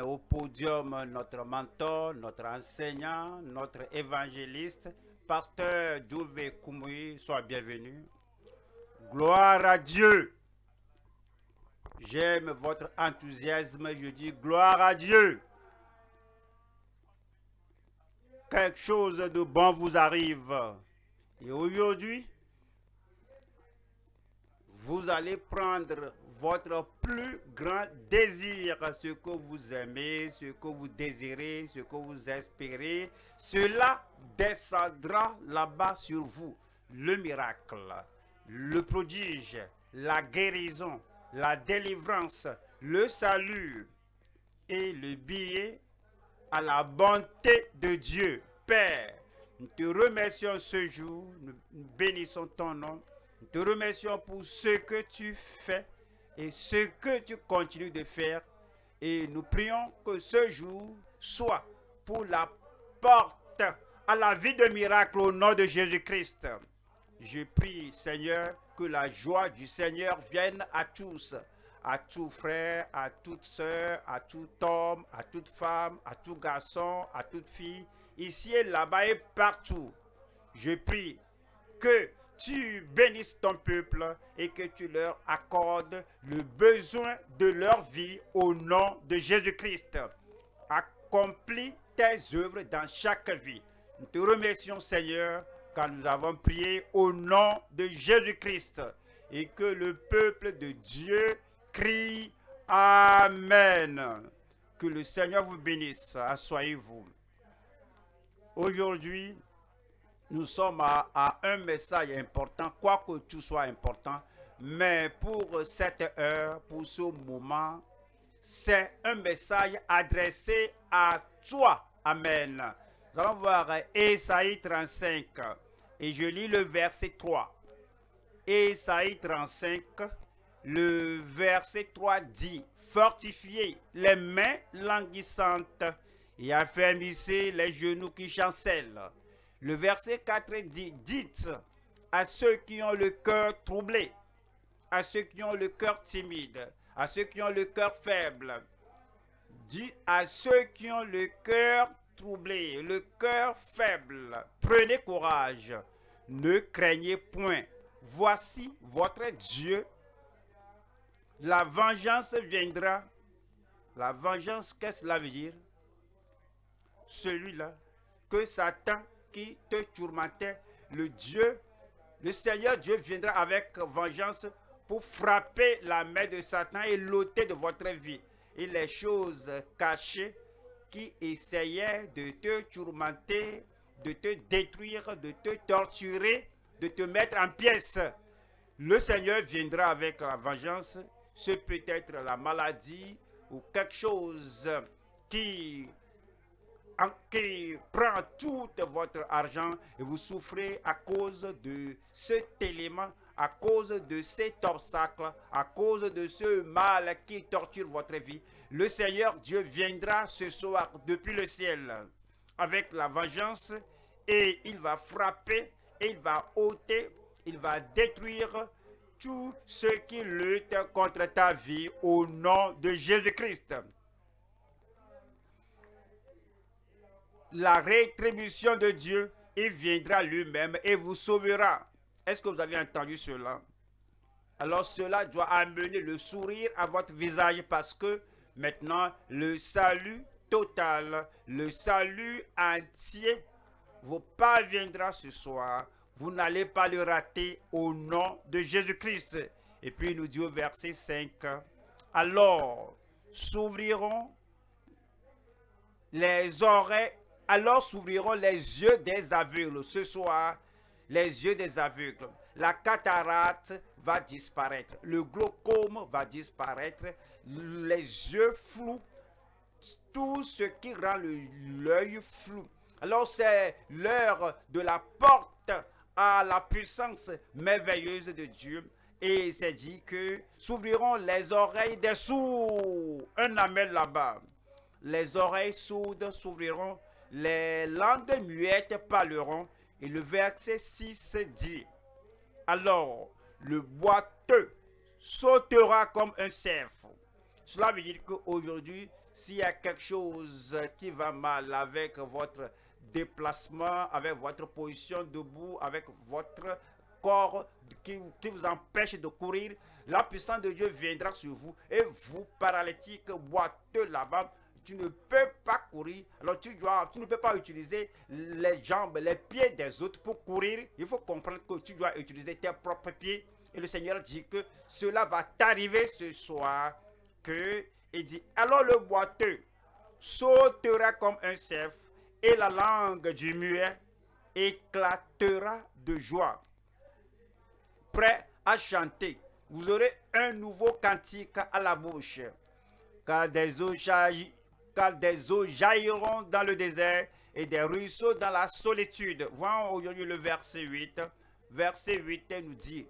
au podium notre mentor, notre enseignant, notre évangéliste, pasteur Djouvé Koumoui, soit bienvenu. Gloire à Dieu. J'aime votre enthousiasme, je dis gloire à Dieu. Quelque chose de bon vous arrive. Et aujourd'hui, vous allez prendre votre plus grand désir, ce que vous aimez, ce que vous désirez, ce que vous espérez, cela descendra là-bas sur vous. Le miracle, le prodige, la guérison, la délivrance, le salut et le billet à la bonté de Dieu. Père, nous te remercions ce jour, nous bénissons ton nom, nous te remercions pour ce que tu fais et ce que tu continues de faire. Et nous prions que ce jour soit pour la porte à la vie de miracle au nom de Jésus-Christ. Je prie, Seigneur, que la joie du Seigneur vienne à tous, à tout frère, à toute sœur, à tout homme, à toute femme, à tout garçon, à toute fille, ici et là-bas et partout. Je prie que tu bénisses ton peuple et que tu leur accordes le besoin de leur vie au nom de Jésus-Christ. Accomplis tes œuvres dans chaque vie. Nous te remercions, Seigneur, car nous avons prié au nom de Jésus-Christ et que le peuple de Dieu crie Amen. Que le Seigneur vous bénisse. Assoyez-vous. Aujourd'hui, nous sommes à, un message important, quoi que tout soit important, mais pour cette heure, pour ce moment, c'est un message adressé à toi. Amen. Nous allons voir Esaïe 35 et je lis le verset 3. Esaïe 35, le verset 3 dit, fortifiez les mains languissantes et affermissez les genoux qui chancellent le verset 4 dit, dites à ceux qui ont le cœur troublé, à ceux qui ont le cœur timide, à ceux qui ont le cœur faible, dites à ceux qui ont le cœur troublé, le cœur faible, prenez courage, ne craignez point. Voici votre Dieu. La vengeance viendra. La vengeance, qu'est-ce que cela veut dire? Celui-là que Satan qui te tourmentait, le Dieu, le Seigneur Dieu viendra avec vengeance pour frapper la main de Satan et l'ôter de votre vie. Et les choses cachées qui essayaient de te tourmenter, de te détruire, de te torturer, de te mettre en pièces. Le Seigneur viendra avec la vengeance. C'est peut-être la maladie ou quelque chose qui qui prend tout votre argent et vous souffrez à cause de cet élément, à cause de cet obstacle, à cause de ce mal qui torture votre vie, le Seigneur Dieu viendra ce soir depuis le ciel avec la vengeance et il va frapper, et il va ôter, il va détruire tout ce qui lutte contre ta vie au nom de Jésus-Christ. La rétribution de Dieu, il viendra lui-même et vous sauvera. Est-ce que vous avez entendu cela? Alors cela doit amener le sourire à votre visage parce que maintenant le salut total, le salut entier vous parviendra ce soir. Vous n'allez pas le rater au nom de Jésus-Christ. Et puis il nous dit au verset 5, alors s'ouvriront les oreilles alors s'ouvriront les yeux des aveugles. Ce soir, les yeux des aveugles. La cataracte va disparaître. Le glaucome va disparaître. Les yeux flous. Tout ce qui rend l'œil flou. Alors c'est l'heure de la porte à la puissance merveilleuse de Dieu. Et c'est dit que s'ouvriront les oreilles des sourds. Un amen là-bas. Les oreilles sourdes s'ouvriront les langues muettes parleront. Et le verset 6 dit, alors le boiteux sautera comme un cerf. Cela veut dire qu'aujourd'hui, s'il y a quelque chose qui va mal avec votre déplacement, avec votre position debout, avec votre corps qui, qui, vous empêche de courir, la puissance de Dieu viendra sur vous et vous, paralytique, boiteux là-bas, tu ne peux pas courir. Alors tu, dois, tu ne peux pas utiliser les jambes, les pieds des autres pour courir. Il faut comprendre que tu dois utiliser tes propres pieds. Et le Seigneur dit que cela va t'arriver ce soir. Que, il dit, alors le boiteux sautera comme un cerf et la langue du muet éclatera de joie. Prêt à chanter, vous aurez un nouveau cantique à la bouche. Car des eaux des eaux jailliront dans le désert et des ruisseaux dans la solitude. Voyons aujourd'hui le verset 8. Verset 8 nous dit,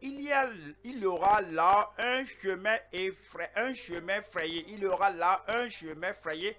il y, a, il aura là un chemin, effrayé, un chemin frayé. Il y aura là un chemin frayé,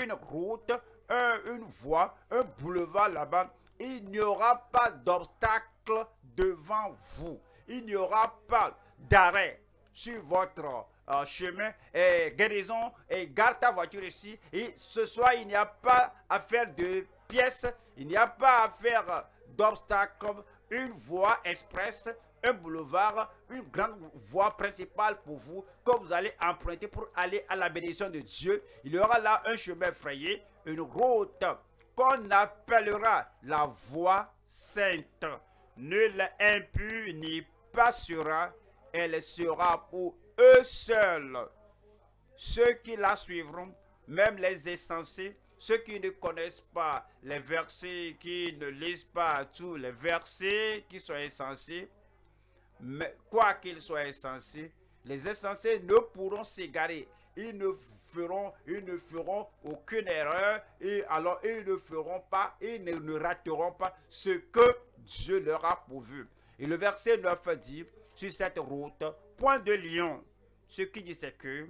une route, une voie, un boulevard là-bas. Il n'y aura pas d'obstacle devant vous. Il n'y aura pas d'arrêt sur votre euh, chemin et guérison et garde ta voiture ici. Et ce soir, il n'y a pas à de pièces, il n'y a pas à faire d'obstacles, une voie express, un boulevard, une grande voie principale pour vous que vous allez emprunter pour aller à la bénédiction de Dieu. Il y aura là un chemin frayé, une route qu'on appellera la voie sainte. Nul impur n'y passera, elle sera pour eux seuls, ceux qui la suivront, même les insensés, ceux qui ne connaissent pas les versets, qui ne lisent pas tous les versets qui sont insensés, mais quoi qu'ils soient insensés, les insensés ne pourront s'égarer. Ils ne feront, ils ne feront aucune erreur et alors ils ne feront pas, ils ne, ne rateront pas ce que Dieu leur a pourvu. Et le verset 9 dit, sur cette route, point de lion. Ce qui dit, c'est que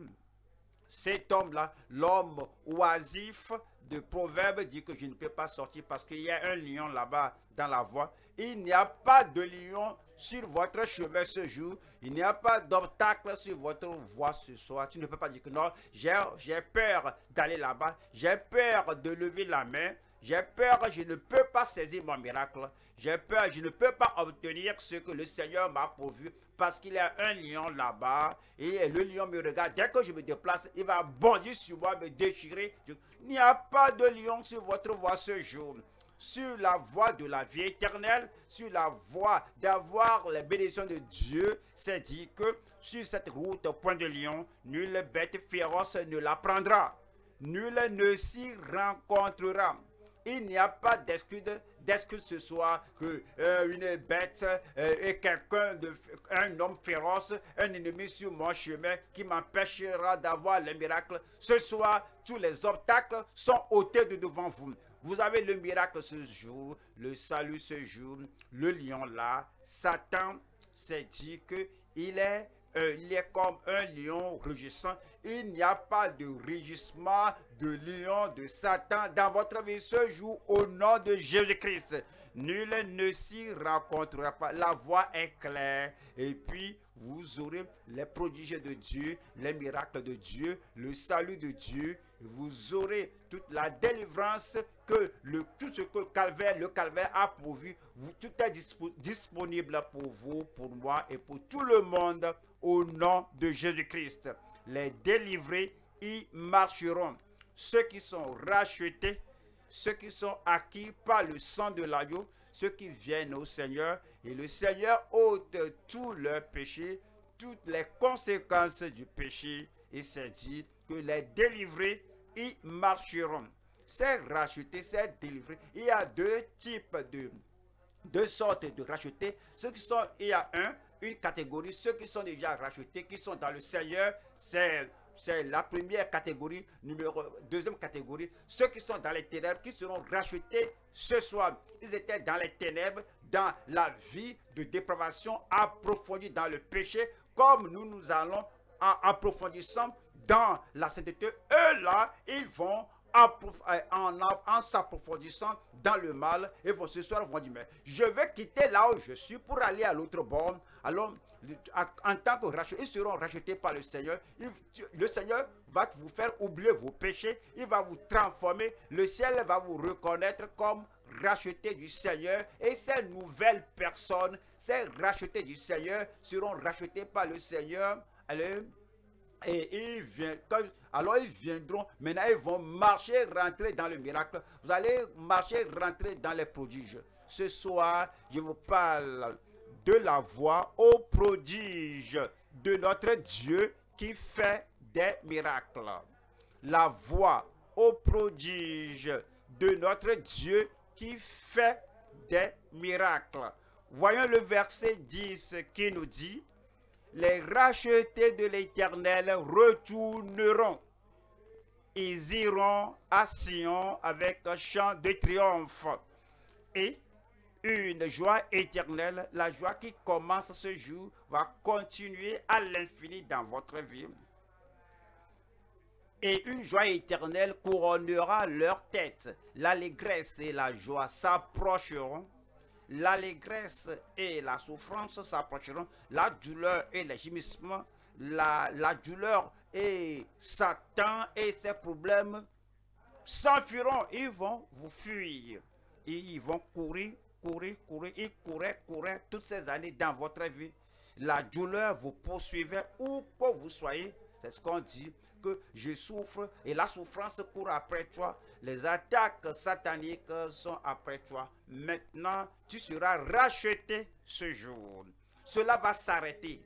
cet homme-là, l'homme oisif de Proverbe, dit que je ne peux pas sortir parce qu'il y a un lion là-bas dans la voie. Il n'y a pas de lion sur votre chemin ce jour. Il n'y a pas d'obstacle sur votre voie ce soir. Tu ne peux pas dire que non, j'ai peur d'aller là-bas. J'ai peur de lever la main. J'ai peur, je ne peux pas saisir mon miracle. J'ai peur, je ne peux pas obtenir ce que le Seigneur m'a pourvu parce qu'il y a un lion là-bas et le lion me regarde. Dès que je me déplace, il va bondir sur moi, me déchirer. Il n'y a pas de lion sur votre voie ce jour. Sur la voie de la vie éternelle, sur la voie d'avoir les bénédictions de Dieu, c'est dit que sur cette route, point de lion, nulle bête féroce ne la prendra. Nul ne s'y rencontrera il n'y a pas d'excuse que ce soit que une bête euh, et quelqu'un un homme féroce, un ennemi sur mon chemin qui m'empêchera d'avoir le miracle. Ce soir, tous les obstacles sont ôtés de devant vous. Vous avez le miracle ce jour, le salut ce jour, le lion là. Satan s'est dit que il est il est comme un lion rugissant. Il n'y a pas de rugissement de lion de Satan dans votre vie ce jour au nom de Jésus-Christ. Nul ne s'y rencontrera pas. La voie est claire. Et puis, vous aurez les prodiges de Dieu, les miracles de Dieu, le salut de Dieu. Vous aurez toute la délivrance que le, tout ce que calvaire, le calvaire a pourvu. Tout est disponible pour vous, pour moi et pour tout le monde au nom de Jésus-Christ. Les délivrés y marcheront. Ceux qui sont rachetés, ceux qui sont acquis par le sang de l'agneau, ceux qui viennent au Seigneur, et le Seigneur ôte tous leurs péchés, toutes les conséquences du péché, et c'est dit que les délivrés y marcheront. C'est racheté, c'est délivré. Il y a deux types de, deux sortes de rachetés. Ceux qui sont, il y a un, une catégorie, ceux qui sont déjà rachetés, qui sont dans le Seigneur, c'est la première catégorie, numéro deuxième catégorie, ceux qui sont dans les ténèbres, qui seront rachetés ce soir. Ils étaient dans les ténèbres, dans la vie de dépravation, approfondie dans le péché, comme nous nous allons en approfondissant dans la sainteté. Eux là, ils vont en, en s'approfondissant dans le mal et vont ce soir vont dire, mais je vais quitter là où je suis pour aller à l'autre bord. Alors, en tant que rachetés, ils seront rachetés par le Seigneur. le Seigneur va vous faire oublier vos péchés. Il va vous transformer. Le ciel va vous reconnaître comme rachetés du Seigneur. Et ces nouvelles personnes, ces rachetés du Seigneur, seront rachetés par le Seigneur. Allez, et ils viennent, alors ils viendront, maintenant ils vont marcher, rentrer dans le miracle. Vous allez marcher, rentrer dans les prodiges. Ce soir, je vous parle de la voix au prodige de notre Dieu qui fait des miracles. La voix au prodige de notre Dieu qui fait des miracles. Voyons le verset 10 qui nous dit, les rachetés de l'Éternel retourneront. Ils iront à Sion avec un chant de triomphe et une joie éternelle. La joie qui commence ce jour va continuer à l'infini dans votre vie. Et une joie éternelle couronnera leur tête. L'allégresse et la joie s'approcheront l'allégresse et la souffrance s'approcheront, la douleur et le gémissement, la, la douleur et Satan et ses problèmes s'enfuiront, ils vont vous fuir. Et ils vont courir, courir, courir, ils couraient, couraient toutes ces années dans votre vie. La douleur vous poursuivait où que vous soyez. C'est ce qu'on dit, que je souffre et la souffrance court après toi. Les attaques sataniques sont après toi. Maintenant, tu seras racheté ce jour. Cela va s'arrêter.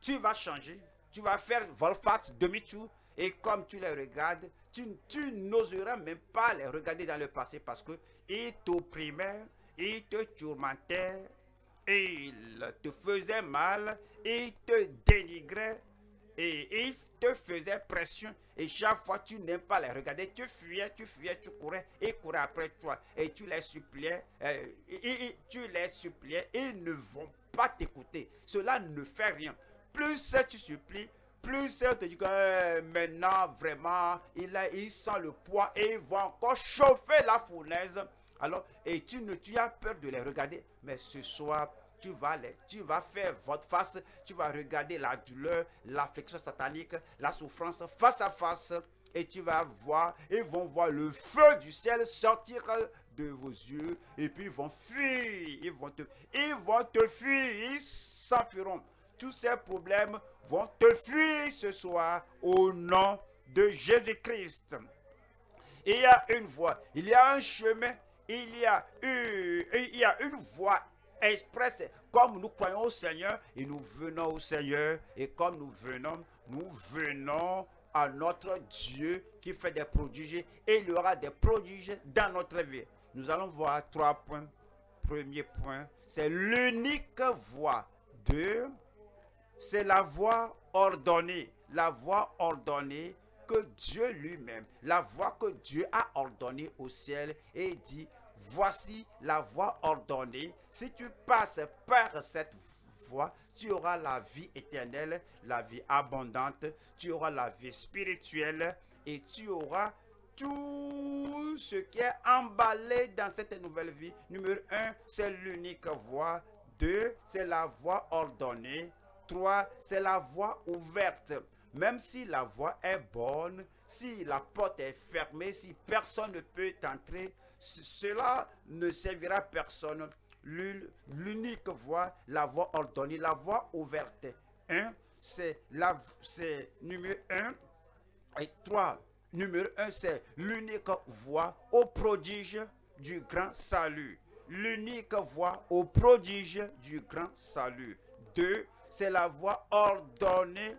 Tu vas changer. Tu vas faire volfax demi-tour. Et comme tu les regardes, tu, tu n'oseras même pas les regarder dans le passé parce que ils t'opprimaient, ils te tourmentaient, ils te faisaient mal, ils te dénigraient et ils te faisaient pression et chaque fois tu n'aimes pas les regarder, tu fuyais, tu fuyais, tu courais et couraient après toi et tu les suppliais, euh, et, tu les suppliais, ils ne vont pas t'écouter. Cela ne fait rien. Plus tu supplies, plus te dit que euh, maintenant vraiment il, a, il sent le poids et il va encore chauffer la fournaise. Alors, et tu as peur de les regarder, mais ce soir, tu vas, tu vas faire votre face, tu vas regarder la douleur, l'affliction satanique, la souffrance face à face et tu vas voir, ils vont voir le feu du ciel sortir de vos yeux et puis ils vont fuir, ils vont te, ils vont te fuir, ils s'enfuiront. Tous ces problèmes vont te fuir ce soir au nom de Jésus-Christ. Il y a une voie, il y a un chemin, il y a une, il y a une voie express, comme nous croyons au Seigneur et nous venons au Seigneur et comme nous venons, nous venons à notre Dieu qui fait des prodiges et il y aura des prodiges dans notre vie. Nous allons voir trois points. Premier point, c'est l'unique voie. Deux, c'est la voie ordonnée. La voie ordonnée que Dieu lui-même, la voie que Dieu a ordonnée au ciel et dit, Voici la voie ordonnée. Si tu passes par cette voie, tu auras la vie éternelle, la vie abondante, tu auras la vie spirituelle et tu auras tout ce qui est emballé dans cette nouvelle vie. Numéro 1, c'est l'unique voie. 2, c'est la voie ordonnée. 3, c'est la voie ouverte. Même si la voie est bonne, si la porte est fermée, si personne ne peut entrer, cela ne servira à personne. L'unique voie, la voie ordonnée, la voie ouverte. Un, c'est la, c'est numéro un. Et trois, numéro un, c'est l'unique voie au prodige du grand salut. L'unique voie au prodige du grand salut. Deux, c'est la voie ordonnée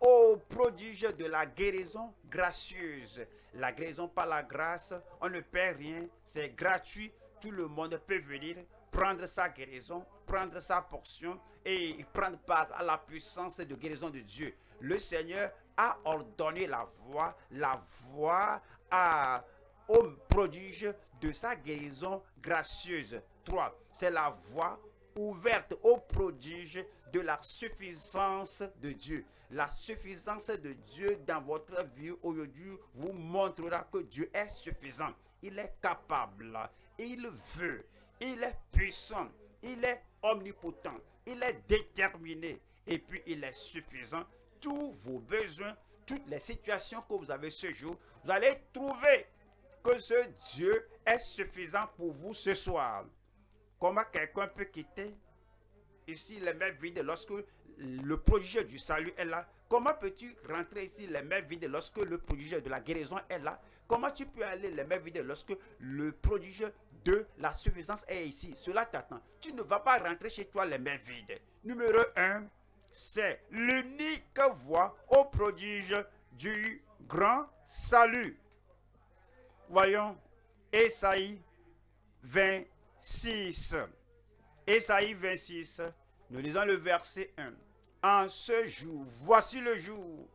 au prodige de la guérison gracieuse. La guérison par la grâce, on ne perd rien, c'est gratuit. Tout le monde peut venir prendre sa guérison, prendre sa portion et prendre part à la puissance de guérison de Dieu. Le Seigneur a ordonné la voie, la voie à, au prodige de sa guérison gracieuse. 3. C'est la voie ouverte au prodige de la suffisance de Dieu. La suffisance de Dieu dans votre vie aujourd'hui vous montrera que Dieu est suffisant. Il est capable. Il veut. Il est puissant. Il est omnipotent. Il est déterminé. Et puis il est suffisant. Tous vos besoins, toutes les situations que vous avez ce jour, vous allez trouver que ce Dieu est suffisant pour vous ce soir. Comment quelqu'un peut quitter ici les mains vides lorsque le prodige du salut est là Comment peux-tu rentrer ici les mains vides lorsque le prodige de la guérison est là? Comment tu peux aller les mains vides lorsque le prodige de la suffisance est ici? Cela t'attend. Tu ne vas pas rentrer chez toi les mains vides. Numéro 1, c'est l'unique voie au prodige du grand salut. Voyons, Esaïe 26. Esaïe 26, nous lisons le verset 1. En ce jour, voici le jour,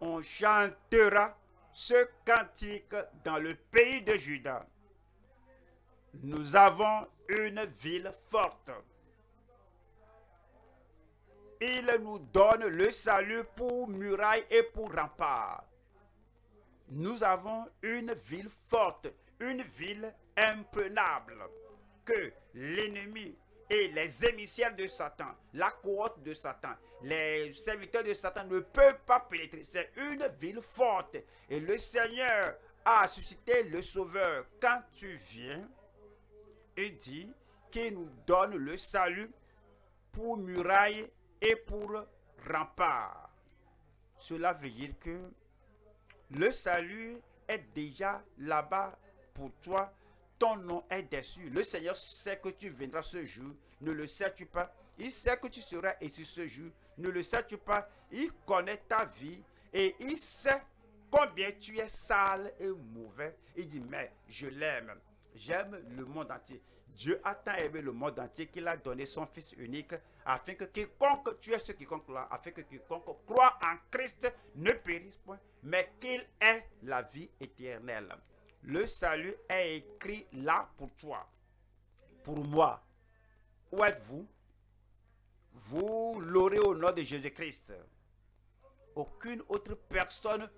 on chantera ce cantique dans le pays de Juda. Nous avons une ville forte. Il nous donne le salut pour muraille et pour rempart. Nous avons une ville forte, une ville imprenable que l'ennemi et les émissaires de Satan, la cohorte de Satan, les serviteurs de Satan ne peuvent pas pénétrer. C'est une ville forte. Et le Seigneur a suscité le Sauveur. Quand tu viens, il dit qu'il nous donne le salut pour muraille et pour rempart. Cela veut dire que le salut est déjà là-bas pour toi ton nom est déçu. Le Seigneur sait que tu viendras ce jour. Ne le sais-tu pas? Il sait que tu seras ici ce jour. Ne le sais-tu pas? Il connaît ta vie et il sait combien tu es sale et mauvais. Il dit, mais je l'aime. J'aime le monde entier. Dieu a tant aimé le monde entier qu'il a donné son Fils unique afin que quiconque, tu es ce quiconque afin que quiconque croit en Christ ne périsse point, mais qu'il ait la vie éternelle. Le salut est écrit là pour toi, pour moi. Où êtes-vous? Vous, l'aurez au nom de Jésus-Christ. Aucune autre personne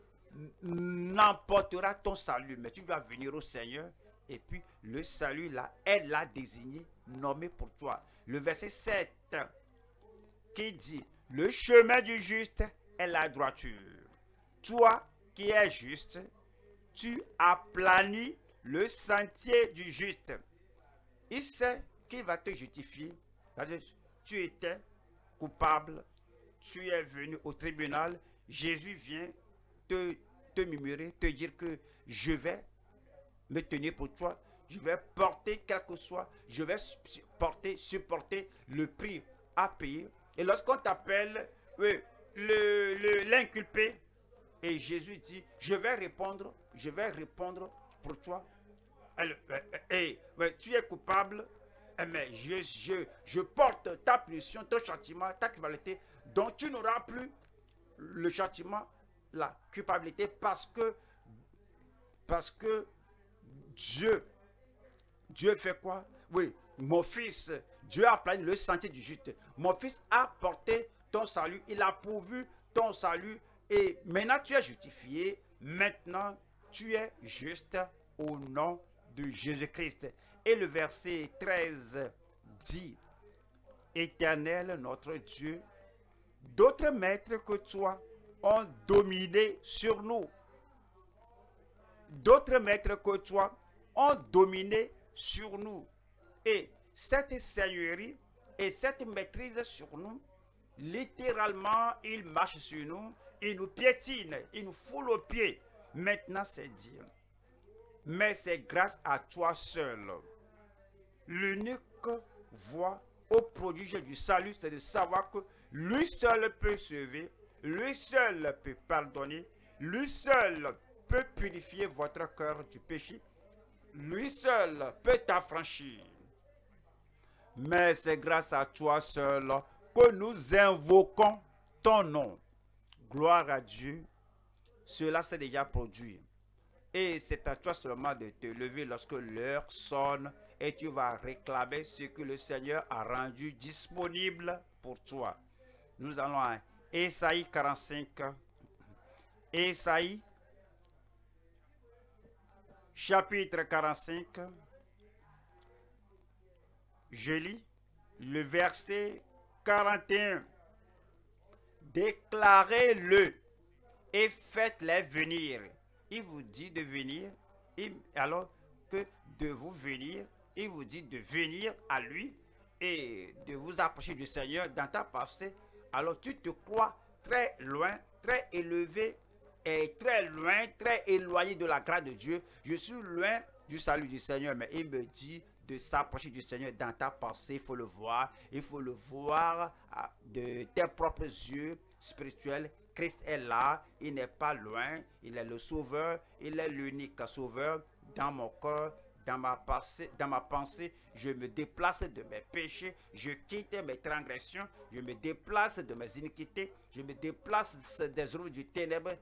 n'emportera ton salut, mais tu vas venir au Seigneur et puis le salut là, elle l'a désigné, nommé pour toi. Le verset 7 qui dit, le chemin du juste est la droiture. Toi qui es juste, tu aplanis le sentier du juste. Il sait qu'il va te justifier. Tu étais coupable, tu es venu au tribunal, Jésus vient te, te murmurer, te dire que je vais me tenir pour toi, je vais porter quel que soit, je vais porter, supporter le prix à payer. Et lorsqu'on t'appelle l'inculpé, et Jésus dit, je vais répondre, je vais répondre pour toi. Et, tu es coupable, eh, mais je, je, je porte ta punition, ton châtiment, ta culpabilité, dont tu n'auras plus le châtiment, la culpabilité, parce que, parce que Dieu, Dieu fait quoi? Oui, mon fils, Dieu a plané le sentier du juste. Mon fils a porté ton salut, il a pourvu ton salut et maintenant tu es justifié. Maintenant tu es juste au nom de Jésus-Christ. Et le verset 13 dit, Éternel notre Dieu, d'autres maîtres que toi ont dominé sur nous. D'autres maîtres que toi ont dominé sur nous. Et cette seigneurie et cette maîtrise sur nous, littéralement, il marche sur nous, il nous piétine, il nous foule aux pieds. Maintenant, c'est dire, mais c'est grâce à toi seul. L'unique voie au prodige du salut, c'est de savoir que lui seul peut sauver, lui seul peut pardonner, lui seul peut purifier votre cœur du péché, lui seul peut t'affranchir. Mais c'est grâce à toi seul que nous invoquons ton nom. Gloire à Dieu. Cela s'est déjà produit. Et c'est à toi seulement de te lever lorsque l'heure sonne et tu vas réclamer ce que le Seigneur a rendu disponible pour toi. Nous allons Ésaïe 45. Ésaïe chapitre 45. Je lis le verset 41. Déclarez-le et faites-les venir. Il vous dit de venir, alors que de vous venir, il vous dit de venir à lui et de vous approcher du Seigneur dans ta pensée. Alors tu te crois très loin, très élevé et très loin, très éloigné de la grâce de Dieu. Je suis loin du salut du Seigneur, mais il me dit de s'approcher du Seigneur dans ta pensée. Il faut le voir. Il faut le voir ah, de tes propres yeux spirituels. Christ est là. Il n'est pas loin. Il est le sauveur. Il est l'unique sauveur dans mon cœur. Dans ma, pensée, dans ma pensée, je me déplace de mes péchés, je quitte mes transgressions, je me déplace de mes iniquités, je me déplace des œuvres du ténèbre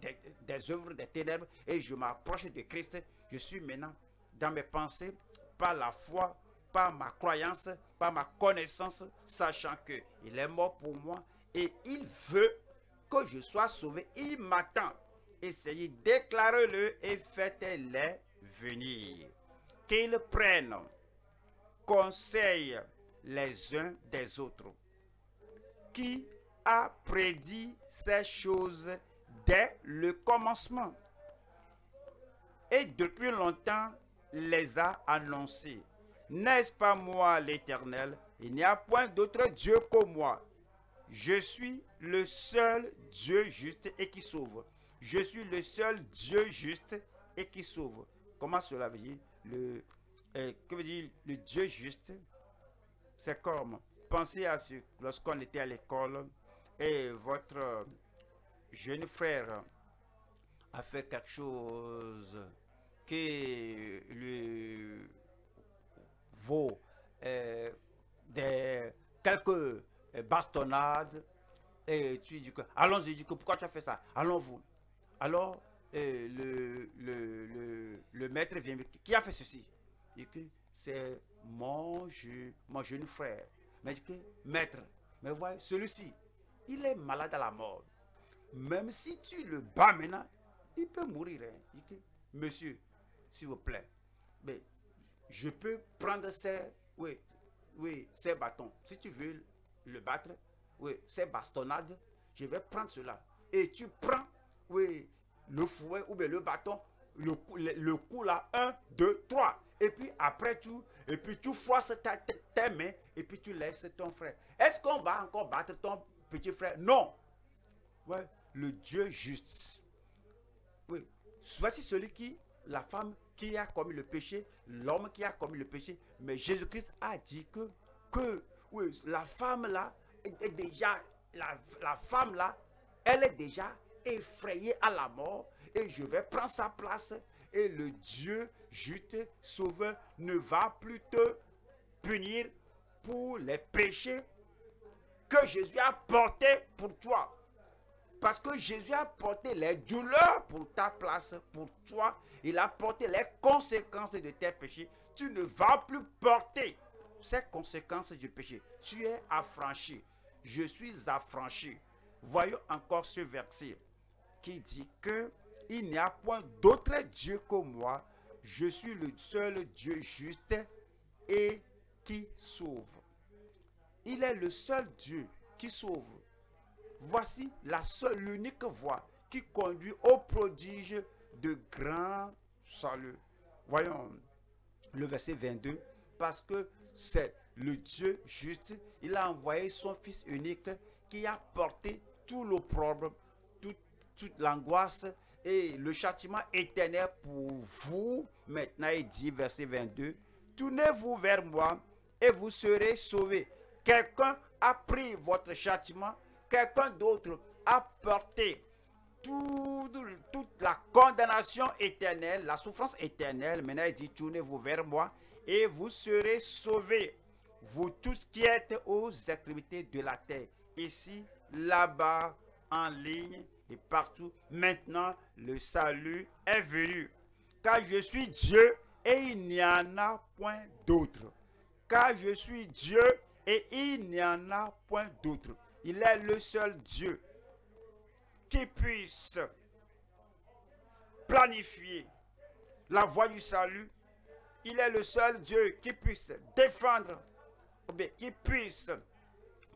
des, des œuvres des ténèbres et je m'approche de Christ. Je suis maintenant dans mes pensées par la foi, par ma croyance, par ma connaissance, sachant que il est mort pour moi et il veut que je sois sauvé. Il m'attend. Essayez, déclarez-le et faites-les venir. Qu'ils prennent conseil les uns des autres. Qui a prédit ces choses dès le commencement? Et depuis longtemps les a annoncés. N'est-ce pas moi l'Éternel? Il n'y a point d'autre Dieu que moi. Je suis le seul Dieu juste et qui sauve. Je suis le seul Dieu juste et qui sauve. Comment cela veut dire? Le, euh, Que veut dire le Dieu juste? C'est comme, pensez à ce, lorsqu'on était à l'école et votre jeune frère a fait quelque chose qui lui vaut euh, des, quelques euh, bastonnades. Et tu dis que, allons-y, dis que pourquoi tu as fait ça? Allons-vous. Alors, euh, le, le, le, maître vient, qui a fait ceci? Il dit c'est mon, mon jeune frère. Mais dit que, maître, mais voyez, celui-ci, il est malade à la mort. Même si tu le bats maintenant, il peut mourir. Hein. Il dit que, monsieur, s'il vous plaît. Mais je peux prendre ces, oui, oui, ces bâtons. Si tu veux le battre, oui, ces bastonnades, je vais prendre cela. Et tu prends, oui, le fouet ou bien le bâton, le, le, coup là, un, deux, trois. Et puis après tout, et puis tu froisses ta, tes mains et puis tu laisses ton frère. Est-ce qu'on va encore battre ton petit frère? Non. Ouais, le Dieu juste. Oui. Voici celui qui, la femme qui a commis le péché, l'homme qui a commis le péché. Mais Jésus-Christ a dit que, oui, la femme là est déjà, la, la femme là, elle est déjà effrayée à la mort et je vais prendre sa place et le Dieu juste sauveur ne va plus te punir pour les péchés que Jésus a portés pour toi. Parce que Jésus a porté les douleurs pour ta place, pour toi. Il a porté les conséquences de tes péchés. Tu ne vas plus porter ces conséquences du péché. Tu es affranchi. Je suis affranchi. Voyons encore ce verset qui dit que il n'y a point d'autre Dieu que moi. Je suis le seul Dieu juste et qui sauve. Il est le seul Dieu qui sauve. Voici la seule, l'unique voie qui conduit au prodige de grand salut. Voyons le verset 22, parce que c'est le Dieu juste. Il a envoyé son Fils unique qui a porté tout l'opprobre, toute, toute l'angoisse et le châtiment éternel pour vous. Maintenant, il dit, verset 22, Tournez-vous vers moi et vous serez sauvés. Quelqu'un a pris votre châtiment quelqu'un d'autre a porté toute la condamnation éternelle, la souffrance éternelle. Maintenant, il dit, tournez-vous vers moi et vous serez sauvés. Vous tous qui êtes aux extrémités de la terre, ici, là-bas, en ligne et partout. Maintenant, le salut est venu. Car je suis Dieu et il n'y en a point d'autre. Car je suis Dieu et il n'y en a point d'autre. Il est le seul Dieu qui puisse planifier la voie du salut. Il est le seul Dieu qui puisse défendre, qui puisse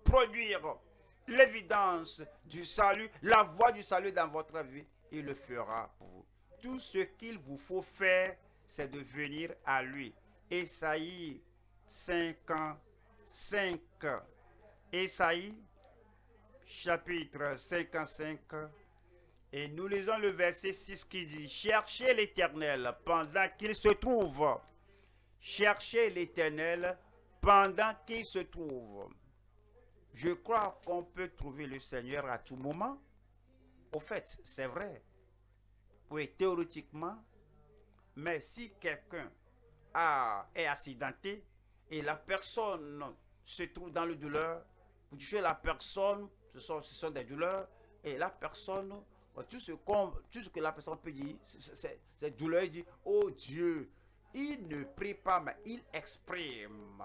produire l'évidence du salut, la voie du salut dans votre vie. Il le fera pour vous. Tout ce qu'il vous faut faire, c'est de venir à lui. Esaïe 55. Esaïe chapitre 55. Et nous lisons le verset 6 qui dit, Cherchez l'Éternel pendant qu'il se trouve. Cherchez l'Éternel pendant qu'il se trouve. Je crois qu'on peut trouver le Seigneur à tout moment. Au fait, c'est vrai. Oui, théoriquement. Mais si quelqu'un est accidenté et la personne se trouve dans le douleur, vous touchez la personne, ce sont, ce sont des douleurs, et la personne, tout ce, tout ce que la personne peut dire, c'est douleur, il dit, oh Dieu, il ne prie pas, mais il exprime.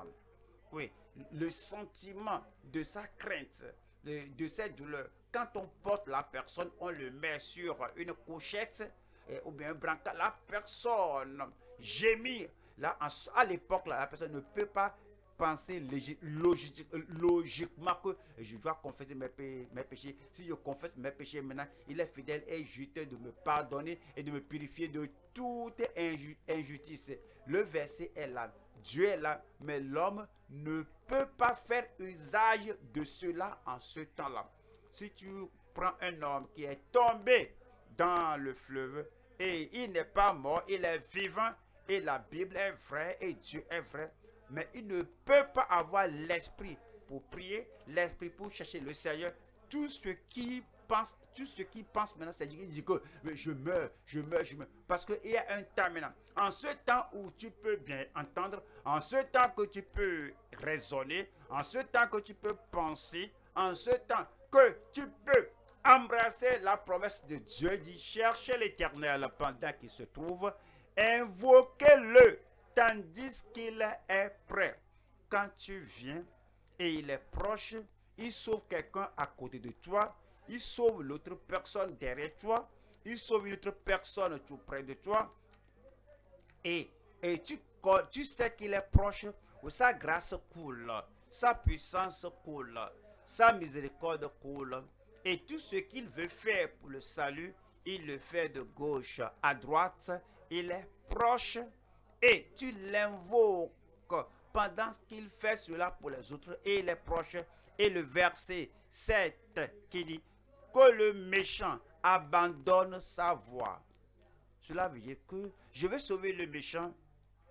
Oui, le sentiment de sa crainte, de, cette douleur. Quand on porte la personne, on le met sur une couchette ou bien un brancard. La personne gémit. Là, à l'époque, la personne ne peut pas penser logiquement que je dois confesser mes, péchés. Si je confesse mes péchés maintenant, il est fidèle et juste de me pardonner et de me purifier de toute injustice. Le verset est là. Dieu est là, mais l'homme ne peut pas faire usage de cela en ce temps-là. Si tu prends un homme qui est tombé dans le fleuve et il n'est pas mort, il est vivant et la Bible est vraie et Dieu est vrai, mais il ne peut pas avoir l'esprit pour prier, l'esprit pour chercher le Seigneur. Tout ce qui pense, tout ce qui pense maintenant, c'est qu'il dit que je meurs, je meurs, je meurs. Parce qu'il y a un temps maintenant. En ce temps où tu peux bien entendre, en ce temps que tu peux raisonner, en ce temps que tu peux penser, en ce temps que tu peux embrasser la promesse de Dieu, dit chercher l'éternel pendant qu'il se trouve, invoquez-le tandis qu'il est prêt. Quand tu viens et il est proche, il sauve quelqu'un à côté de toi, il sauve l'autre personne derrière toi, il sauve une autre personne tout près de toi, et, et tu, tu sais qu'il est proche, où sa grâce coule, sa puissance coule, sa miséricorde coule, et tout ce qu'il veut faire pour le salut, il le fait de gauche à droite, il est proche et tu l'invoques pendant qu'il fait cela pour les autres et il est proche. Et le verset 7 qui dit que le méchant abandonne sa voix. Cela veut dire que je vais sauver le méchant,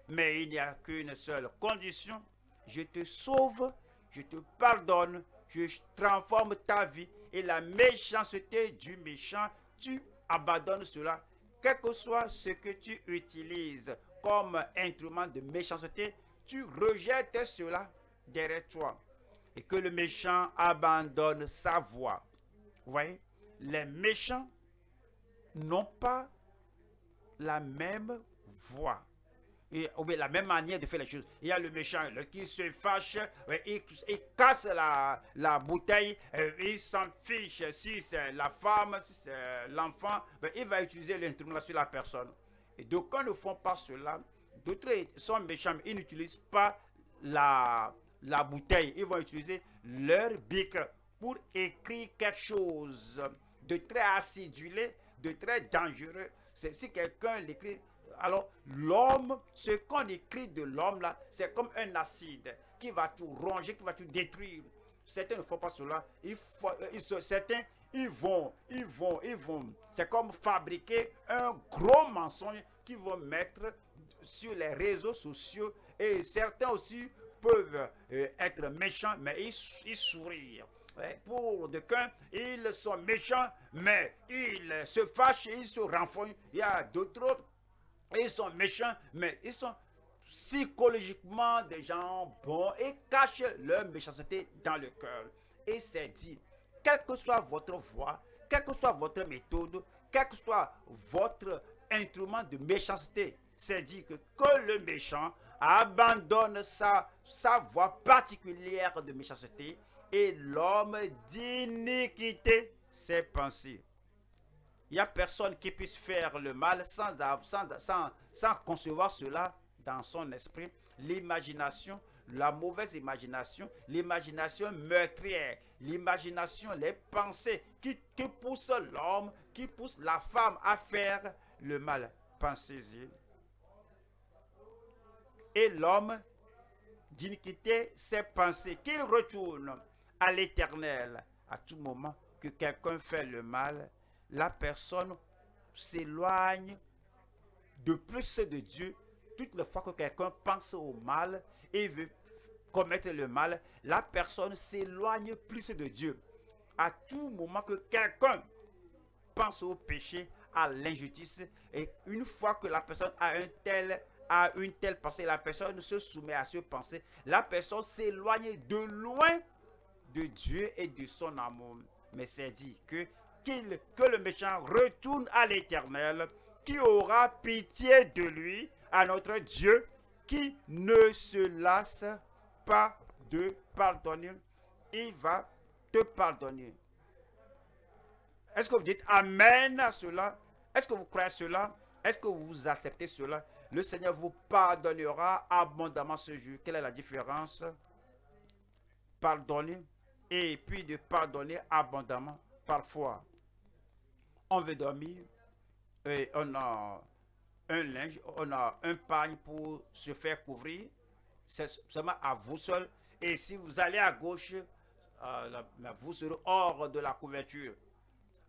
mais il n'y a qu'une seule condition. Je te sauve, je te pardonne, je transforme ta vie et la méchanceté du méchant, tu abandonnes cela. Quel que soit ce que tu utilises comme instrument de méchanceté, tu rejettes cela derrière toi. Et que le méchant abandonne sa voix. Vous voyez, les méchants n'ont pas la même voix. Et, la même manière de faire les choses. Il y a le méchant qui se fâche, il, casse la, la bouteille, il s'en fiche si c'est la femme, si c'est l'enfant, il va utiliser l'instrument sur la personne. Et d'aucuns ne font pas cela. D'autres sont méchants, ils n'utilisent pas la, la bouteille. Ils vont utiliser leur bic pour écrire quelque chose de très acidulé, de très dangereux. C'est si quelqu'un l'écrit. Alors, l'homme, ce qu'on écrit de l'homme là, c'est comme un acide qui va tout ronger, qui va tout détruire. Certains ne font pas cela. Il faut, euh, certains, ils vont, ils vont, ils vont. C'est comme fabriquer un gros mensonge qu'ils vont mettre sur les réseaux sociaux. Et certains aussi peuvent euh, être méchants, mais ils, sourient. Pour de qu'un, ils sont méchants, mais ils se fâchent, ils se renfrognent. Il y a d'autres, ils sont méchants, mais ils sont psychologiquement des gens bons et cachent leur méchanceté dans le cœur. Et c'est dit, quelle que soit votre voix, quelle que soit votre méthode, quel que soit votre instrument de méchanceté, c'est dit que, que le méchant abandonne sa, sa voix particulière de méchanceté et l'homme d'iniquité ses pensées. Il n'y a personne qui puisse faire le mal sans, sans, sans, concevoir cela dans son esprit. L'imagination, la mauvaise imagination, l'imagination meurtrière, l'imagination, les pensées qui, poussent l'homme, qui poussent la femme à faire le mal. Pensez-y. Et l'homme d'iniquité ses pensées, qu'il retourne à l'éternel à tout moment que quelqu'un fait le mal, la personne s'éloigne de plus de Dieu. Toutes les fois que quelqu'un pense au mal et veut commettre le mal, la personne s'éloigne plus de Dieu. À tout moment que quelqu'un pense au péché, à l'injustice, et une fois que la personne a un tel a une telle pensée, la personne se soumet à ce pensée, la personne s'éloigne de loin de Dieu et de son amour. Mais c'est dit que que le méchant retourne à l'Éternel, qui aura pitié de lui, à notre Dieu, qui ne se lasse pas de pardonner. Il va te pardonner. Est-ce que vous dites Amen à cela? Est-ce que vous croyez cela? Est-ce que vous acceptez cela? Le Seigneur vous pardonnera abondamment ce jour. Quelle est la différence? Pardonner et puis de pardonner abondamment parfois on veut dormir, et on a un linge, on a un pagne pour se faire couvrir, c'est seulement à vous seul. Et si vous allez à gauche, euh, vous serez hors de la couverture.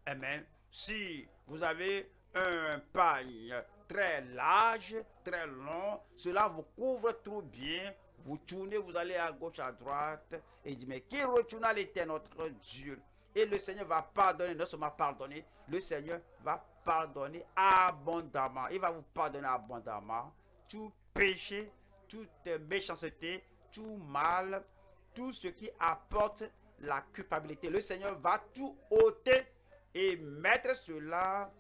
Amen. Si vous avez un pagne très large, très long, cela vous couvre trop bien. Vous tournez, vous allez à gauche, à droite, et dit, mais qui retourne à l'éternel notre Dieu? Et le Seigneur va pardonner, non seulement pardonner, le Seigneur va pardonner abondamment. Il va vous pardonner abondamment tout péché, toute méchanceté, tout mal, tout ce qui apporte la culpabilité. Le Seigneur va tout ôter et mettre cela